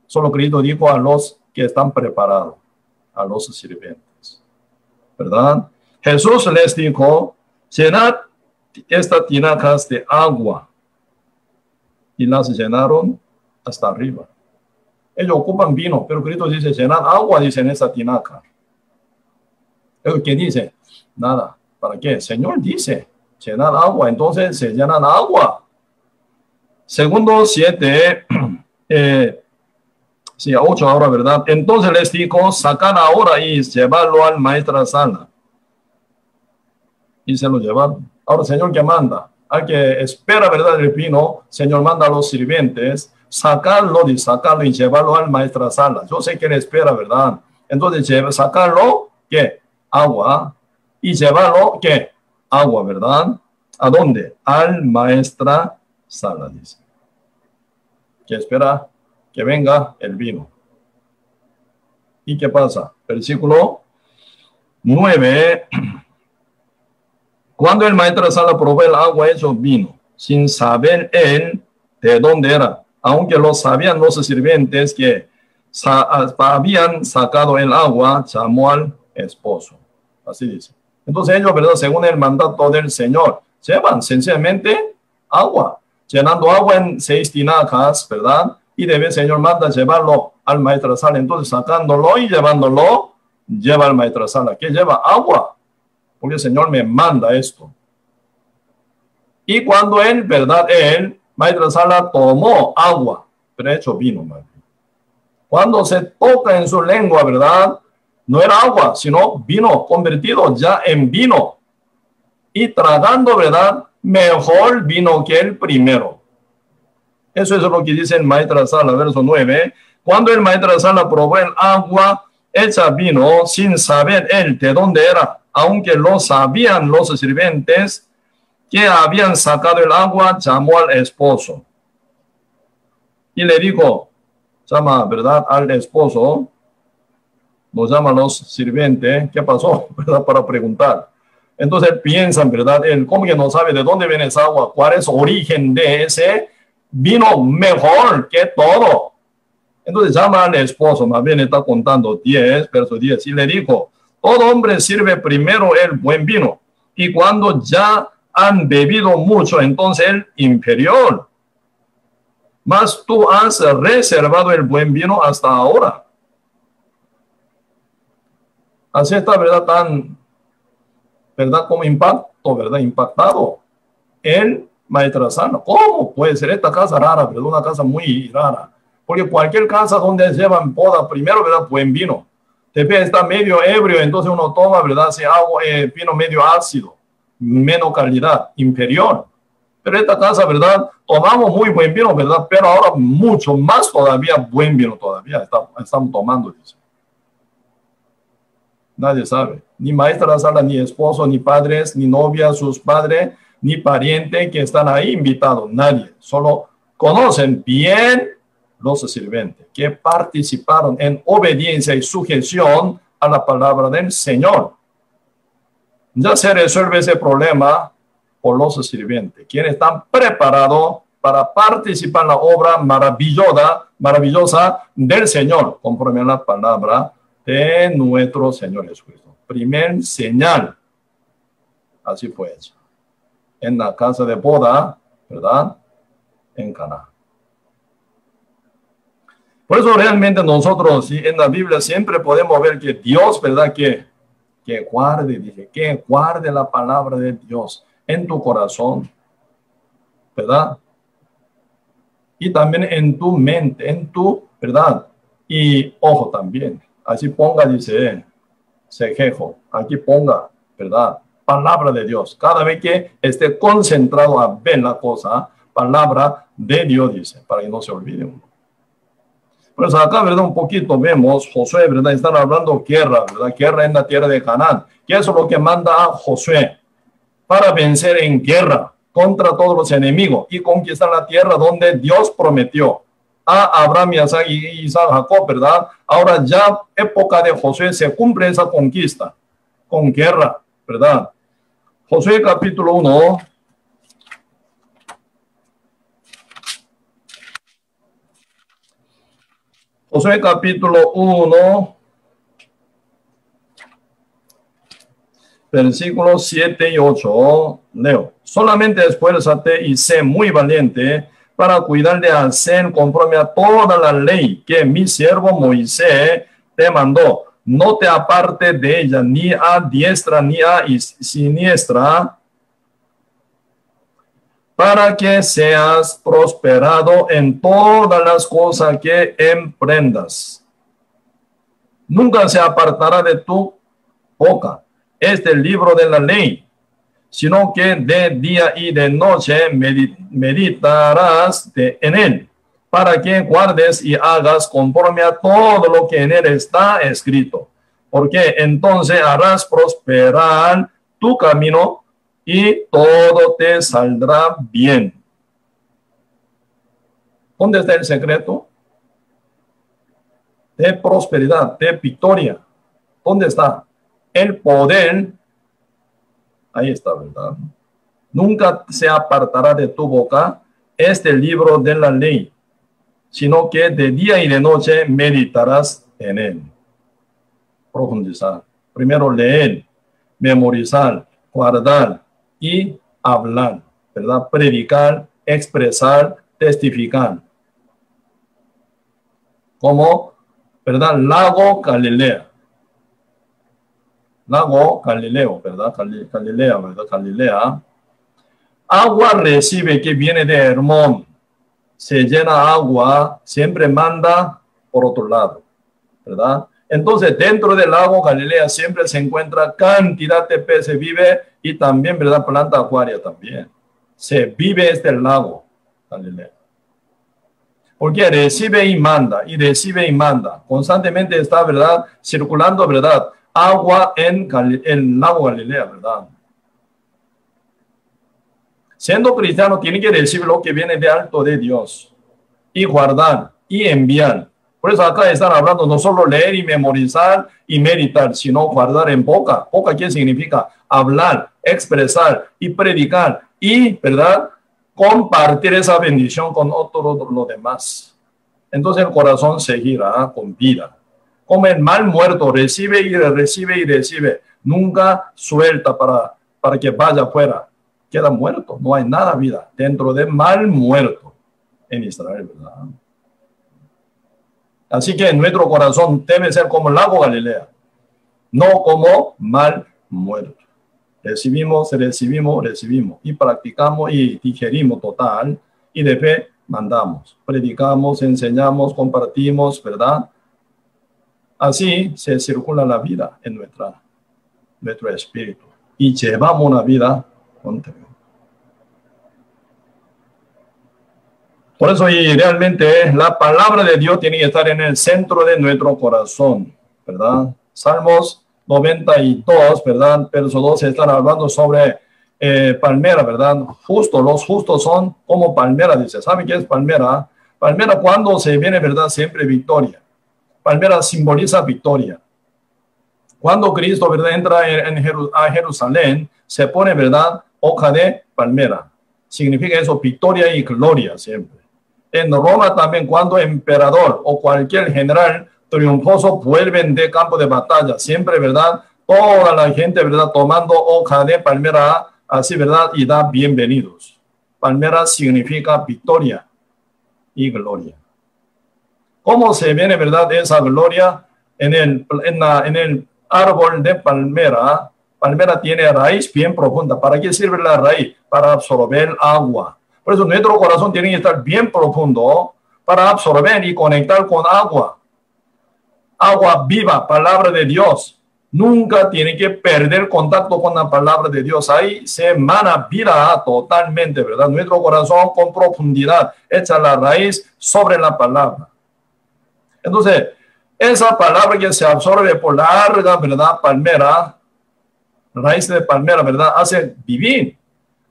Solo Cristo dijo a los que están preparados, a los sirvientes. ¿Verdad? Jesús les dijo, llenad estas tinacas de agua. Y las llenaron hasta arriba. Ellos ocupan vino, pero Cristo dice, llenar agua, dice en esa tinaca. ¿Qué dice? Nada. ¿Para qué? Señor dice, llenar agua, entonces se llenan agua. Segundo siete, eh, sí, a ocho ahora, ¿verdad? Entonces les dijo, sacan ahora y llevarlo al maestra sala. Y se lo llevaron. Ahora, Señor, ¿qué manda? Hay que espera, ¿verdad? El vino, Señor manda a los sirvientes sacarlo y sacarlo y llevarlo al maestra sala. Yo sé que le espera, ¿verdad? Entonces, sacarlo, ¿qué? Agua. Y llevarlo, ¿qué? Agua, ¿verdad? ¿A dónde? Al maestra sala, dice. Que espera que venga el vino. ¿Y qué pasa? Versículo 9. Cuando el maestro sala probó el agua hecho vino, sin saber él de dónde era, aunque lo sabían los sirvientes que habían sacado el agua, llamó al esposo. Así dice. Entonces ellos, ¿verdad? Según el mandato del Señor, llevan sencillamente agua, llenando agua en seis tinajas, ¿verdad? Y debe Señor manda llevarlo al maestro sala. Entonces sacándolo y llevándolo, lleva al maestro sala. ¿Qué lleva? Agua. Porque el Señor me manda esto. Y cuando él, ¿verdad? Él Maestra Sala tomó agua, pero hecho vino. Cuando se toca en su lengua, ¿verdad? No era agua, sino vino convertido ya en vino. Y tragando, ¿verdad? Mejor vino que el primero. Eso es lo que dice el Maestra Sala, verso 9. Cuando el Maestra Sala probó el agua hecha vino sin saber él de dónde era, aunque lo sabían los sirvientes, que habían sacado el agua, llamó al esposo. Y le dijo, llama, ¿verdad? Al esposo, nos llaman los sirvientes, ¿qué pasó? ¿Verdad? Para preguntar. Entonces piensan, ¿verdad? Él, ¿cómo que no sabe de dónde viene esa agua? ¿Cuál es el origen de ese vino mejor que todo? Entonces llama al esposo, más bien está contando 10, verso 10, y le dijo, todo hombre sirve primero el buen vino, y cuando ya han bebido mucho, entonces el inferior. Mas tú has reservado el buen vino hasta ahora. Así está, ¿verdad? Tan, ¿verdad? Como impacto, ¿verdad? Impactado. El maestro sano. ¿Cómo puede ser esta casa rara, ¿verdad? Una casa muy rara. Porque cualquier casa donde llevan poda, primero, ¿verdad? Buen vino. Después está medio ebrio, entonces uno toma, ¿verdad? Si agua, eh, vino medio ácido menos calidad, inferior. Pero esta casa, ¿verdad? Tomamos muy buen vino, ¿verdad? Pero ahora mucho más todavía buen vino todavía estamos, tomando. Dice. Nadie sabe. Ni maestra sala, ni esposo, ni padres, ni novia, sus padres, ni pariente que están ahí invitados. Nadie. Solo conocen bien los sirvientes que participaron en obediencia y sujeción a la palabra del Señor ya se resuelve ese problema por los sirvientes, quienes están preparados para participar en la obra maravillosa, maravillosa del Señor, conforme a la palabra de nuestro Señor Jesucristo. Primer señal. Así fue hecho. En la casa de boda, ¿verdad? En Cana. Por eso realmente nosotros en la Biblia siempre podemos ver que Dios, ¿verdad? Que que guarde, dije, que guarde la palabra de Dios en tu corazón, ¿verdad? Y también en tu mente, en tu, ¿verdad? Y ojo también, así ponga, dice, quejo, aquí ponga, ¿verdad? Palabra de Dios. Cada vez que esté concentrado a ver la cosa, palabra de Dios, dice, para que no se olvide uno. Pues acá, ¿verdad? Un poquito vemos, Josué, ¿verdad? Están hablando guerra, ¿verdad? Guerra en la tierra de Canaán. ¿Qué es lo que manda a Josué? Para vencer en guerra contra todos los enemigos y conquistar la tierra donde Dios prometió a Abraham, Isaac y Isaac, Jacob, ¿verdad? Ahora ya época de Josué se cumple esa conquista con guerra, ¿verdad? Josué capítulo 1, Josué capítulo 1, versículos 7 y 8. Leo. Solamente esfuérzate y sé muy valiente para cuidar de hacer conforme a toda la ley que mi siervo Moisés te mandó. No te aparte de ella ni a diestra ni a siniestra para que seas prosperado en todas las cosas que emprendas. Nunca se apartará de tu boca este libro de la ley, sino que de día y de noche meditarás en él, para que guardes y hagas conforme a todo lo que en él está escrito, porque entonces harás prosperar tu camino y todo te saldrá bien. ¿Dónde está el secreto? De prosperidad, de victoria. ¿Dónde está? El poder. Ahí está, ¿verdad? Nunca se apartará de tu boca este libro de la ley, sino que de día y de noche meditarás en él. Profundizar. Primero leer, memorizar, guardar, y hablar, ¿verdad? Predicar, expresar, testificar. Como, ¿verdad? Lago Galilea. Lago Galileo, ¿verdad? Galilea, ¿verdad? Galilea. Agua recibe que viene de Hermón. Se llena agua, siempre manda por otro lado, ¿verdad? Entonces, dentro del lago Galilea siempre se encuentra cantidad de peces vive y también, ¿verdad? Planta acuaria también. Se vive este lago Galilea. Porque recibe y manda, y recibe y manda. Constantemente está, ¿verdad? Circulando, ¿verdad? Agua en el lago Galilea, ¿verdad? Siendo cristiano, tiene que recibir lo que viene de alto de Dios y guardar y enviar por eso acá están hablando no solo leer y memorizar y meditar, sino guardar en boca. Boca, ¿qué significa? Hablar, expresar y predicar y, ¿verdad? Compartir esa bendición con otros los demás. Entonces el corazón seguirá con vida. Como el mal muerto, recibe y recibe y recibe. Nunca suelta para, para que vaya afuera. Queda muerto. No hay nada vida dentro de mal muerto en Israel, ¿verdad? Así que nuestro corazón debe ser como el lago Galilea, no como mal muerto. Recibimos, recibimos, recibimos y practicamos y digerimos total y de fe mandamos, predicamos, enseñamos, compartimos, ¿verdad? Así se circula la vida en nuestra, nuestro espíritu y llevamos una vida contenta. Por eso y realmente la palabra de Dios tiene que estar en el centro de nuestro corazón, ¿verdad? Salmos 92, ¿verdad? Verso 12 están hablando sobre eh, palmera, ¿verdad? Justo, los justos son como palmera, dice. ¿Saben qué es palmera? Palmera cuando se viene, ¿verdad? Siempre victoria. Palmera simboliza victoria. Cuando Cristo, ¿verdad? Entra en, a Jerusalén, se pone, ¿verdad? Hoja de palmera. Significa eso, victoria y gloria siempre. En Roma también cuando emperador o cualquier general triunfoso vuelven de campo de batalla, siempre, ¿verdad? Toda la gente, ¿verdad? Tomando hoja de palmera, así, ¿verdad? Y da bienvenidos. Palmera significa victoria y gloria. ¿Cómo se viene, verdad, esa gloria en el, en, en el árbol de palmera? Palmera tiene raíz bien profunda. ¿Para qué sirve la raíz? Para absorber agua. Por eso nuestro corazón tiene que estar bien profundo para absorber y conectar con agua. Agua viva, palabra de Dios. Nunca tiene que perder contacto con la palabra de Dios. Ahí se emana vida totalmente, ¿verdad? Nuestro corazón con profundidad echa la raíz sobre la palabra. Entonces, esa palabra que se absorbe por larga, ¿verdad? Palmera, raíz de palmera, ¿verdad? Hace vivir.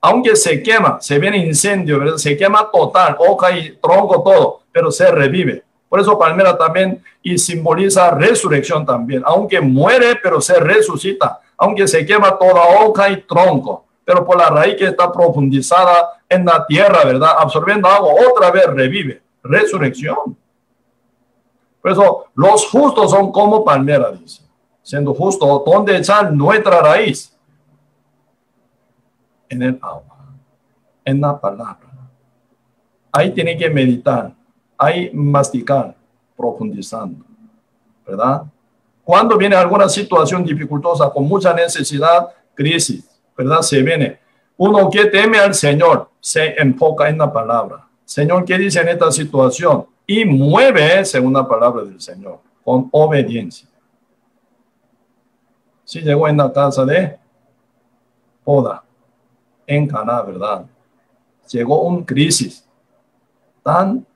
Aunque se quema, se viene incendio, ¿verdad? Se quema total, hoja y tronco, todo, pero se revive. Por eso palmera también y simboliza resurrección también. Aunque muere, pero se resucita. Aunque se quema toda hoja y tronco, pero por la raíz que está profundizada en la tierra, ¿verdad? Absorbiendo agua, otra vez revive. Resurrección. Por eso los justos son como palmera, dice. Siendo justo, ¿dónde está nuestra raíz? En el agua, en la palabra. Ahí tiene que meditar hay masticar, profundizando, ¿verdad? Cuando viene alguna situación dificultosa, con mucha necesidad, crisis, ¿verdad? Se viene. Uno que teme al Señor se enfoca en la palabra. Señor, ¿qué dice en esta situación? Y mueve según la palabra del Señor, con obediencia. Si llegó en la casa de Poda, en Caná, ¿verdad? Llegó un crisis tan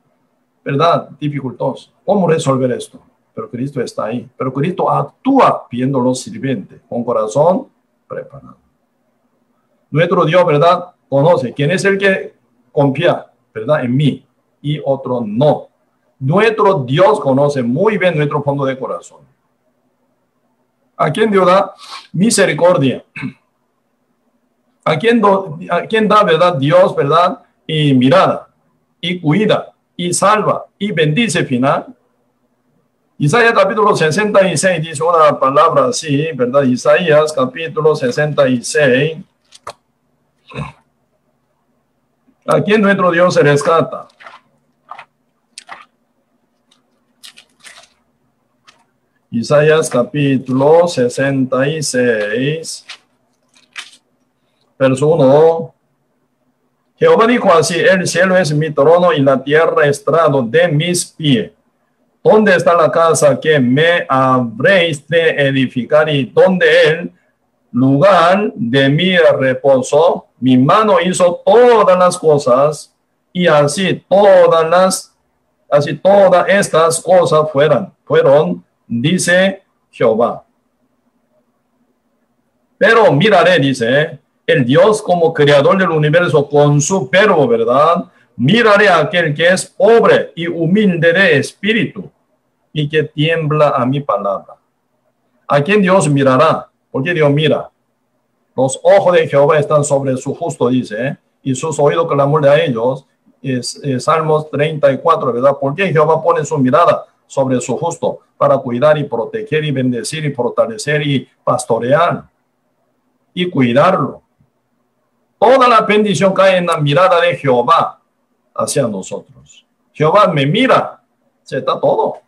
¿verdad? Dificultoso. ¿Cómo resolver esto? Pero Cristo está ahí. Pero Cristo actúa viéndolo sirviente, con corazón preparado. Nuestro Dios, ¿verdad? Conoce quién es el que confía, ¿verdad? En mí y otro no. Nuestro Dios conoce muy bien nuestro fondo de corazón. ¿A quién Dios da misericordia? ¿A quién, ¿A quién da, verdad, Dios, verdad? Y mirada y cuida y salva y bendice final. Isaías capítulo 66 dice una palabra así, ¿verdad? Isaías capítulo 66. Aquí nuestro Dios se rescata. Isaías capítulo 66, verso 1. Jehová dijo así, el cielo es mi trono y la tierra estrado de mis pies. ¿Dónde está la casa que me habréis de edificar y dónde el lugar de mi reposo? Mi mano hizo todas las cosas y así todas las, así todas estas cosas fueron, fueron, dice Jehová. Pero miraré, dice, el Dios como creador del universo con su verbo, ¿verdad? Miraré a aquel que es pobre y humilde de espíritu y que tiembla a mi palabra. ¿A quién Dios mirará? Porque Dios mira. Los ojos de Jehová están sobre su justo, dice, ¿eh? y sus oídos clamor de a ellos. Es, Salmos 34, ¿verdad? Porque Jehová pone su mirada sobre su justo para cuidar y proteger y bendecir y fortalecer y pastorear y cuidarlo. Toda la bendición cae en la mirada de Jehová hacia nosotros. Jehová me mira, se está todo.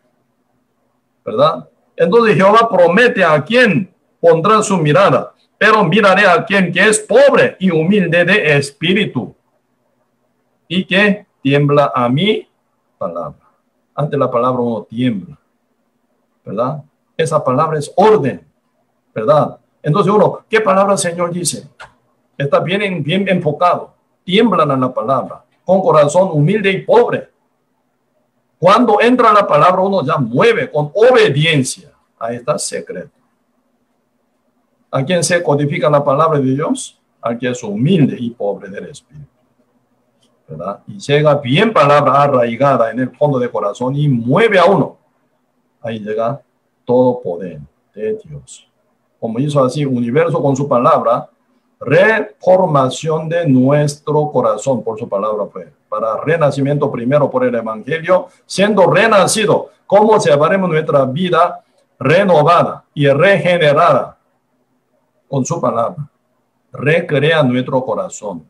¿Verdad? Entonces Jehová promete a quien pondrá su mirada, pero miraré a quien que es pobre y humilde de espíritu y que tiembla a mi palabra. Ante la palabra uno tiembla. ¿Verdad? Esa palabra es orden. ¿Verdad? Entonces uno, ¿qué palabra el Señor dice? Está bien, bien enfocado, tiemblan a la palabra, con corazón humilde y pobre. Cuando entra la palabra, uno ya mueve con obediencia. Ahí está secreto. ¿A quién se codifica la palabra de Dios? Al que es humilde y pobre del espíritu. ¿verdad? Y llega bien palabra arraigada en el fondo de corazón y mueve a uno. Ahí llega todo poder de Dios. Como hizo así universo con su palabra, reformación de nuestro corazón por su palabra fue, para renacimiento primero por el Evangelio, siendo renacido, ¿cómo llevaremos nuestra vida renovada y regenerada con su palabra? Recrea nuestro corazón.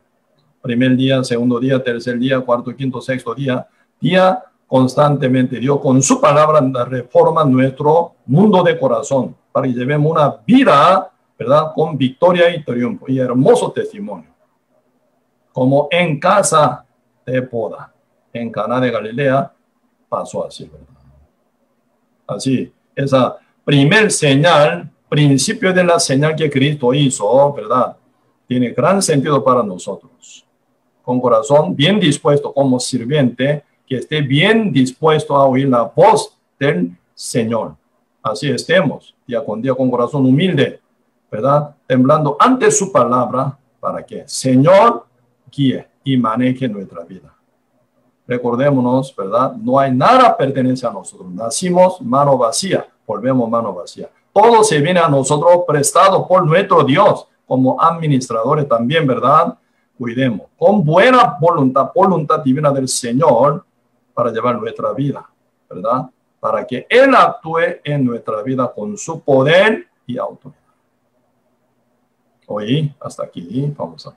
Primer día, segundo día, tercer día, cuarto, quinto, sexto día, día constantemente. Dios con su palabra reforma nuestro mundo de corazón para que llevemos una vida ¿verdad? Con victoria y triunfo y hermoso testimonio. Como en casa de Poda, en Cana de Galilea, pasó así. Así, esa primer señal, principio de la señal que Cristo hizo, ¿verdad? Tiene gran sentido para nosotros. Con corazón bien dispuesto como sirviente, que esté bien dispuesto a oír la voz del Señor. Así estemos, día con día, con corazón humilde, ¿verdad? Temblando ante su palabra para que Señor guíe y maneje nuestra vida. Recordémonos, ¿verdad? No hay nada pertenece a nosotros. Nacimos mano vacía, volvemos mano vacía. Todo se viene a nosotros prestado por nuestro Dios como administradores también, ¿verdad? Cuidemos con buena voluntad, voluntad divina del Señor para llevar nuestra vida, ¿verdad? Para que Él actúe en nuestra vida con su poder y autoridad. Hoy, hasta aquí, vamos a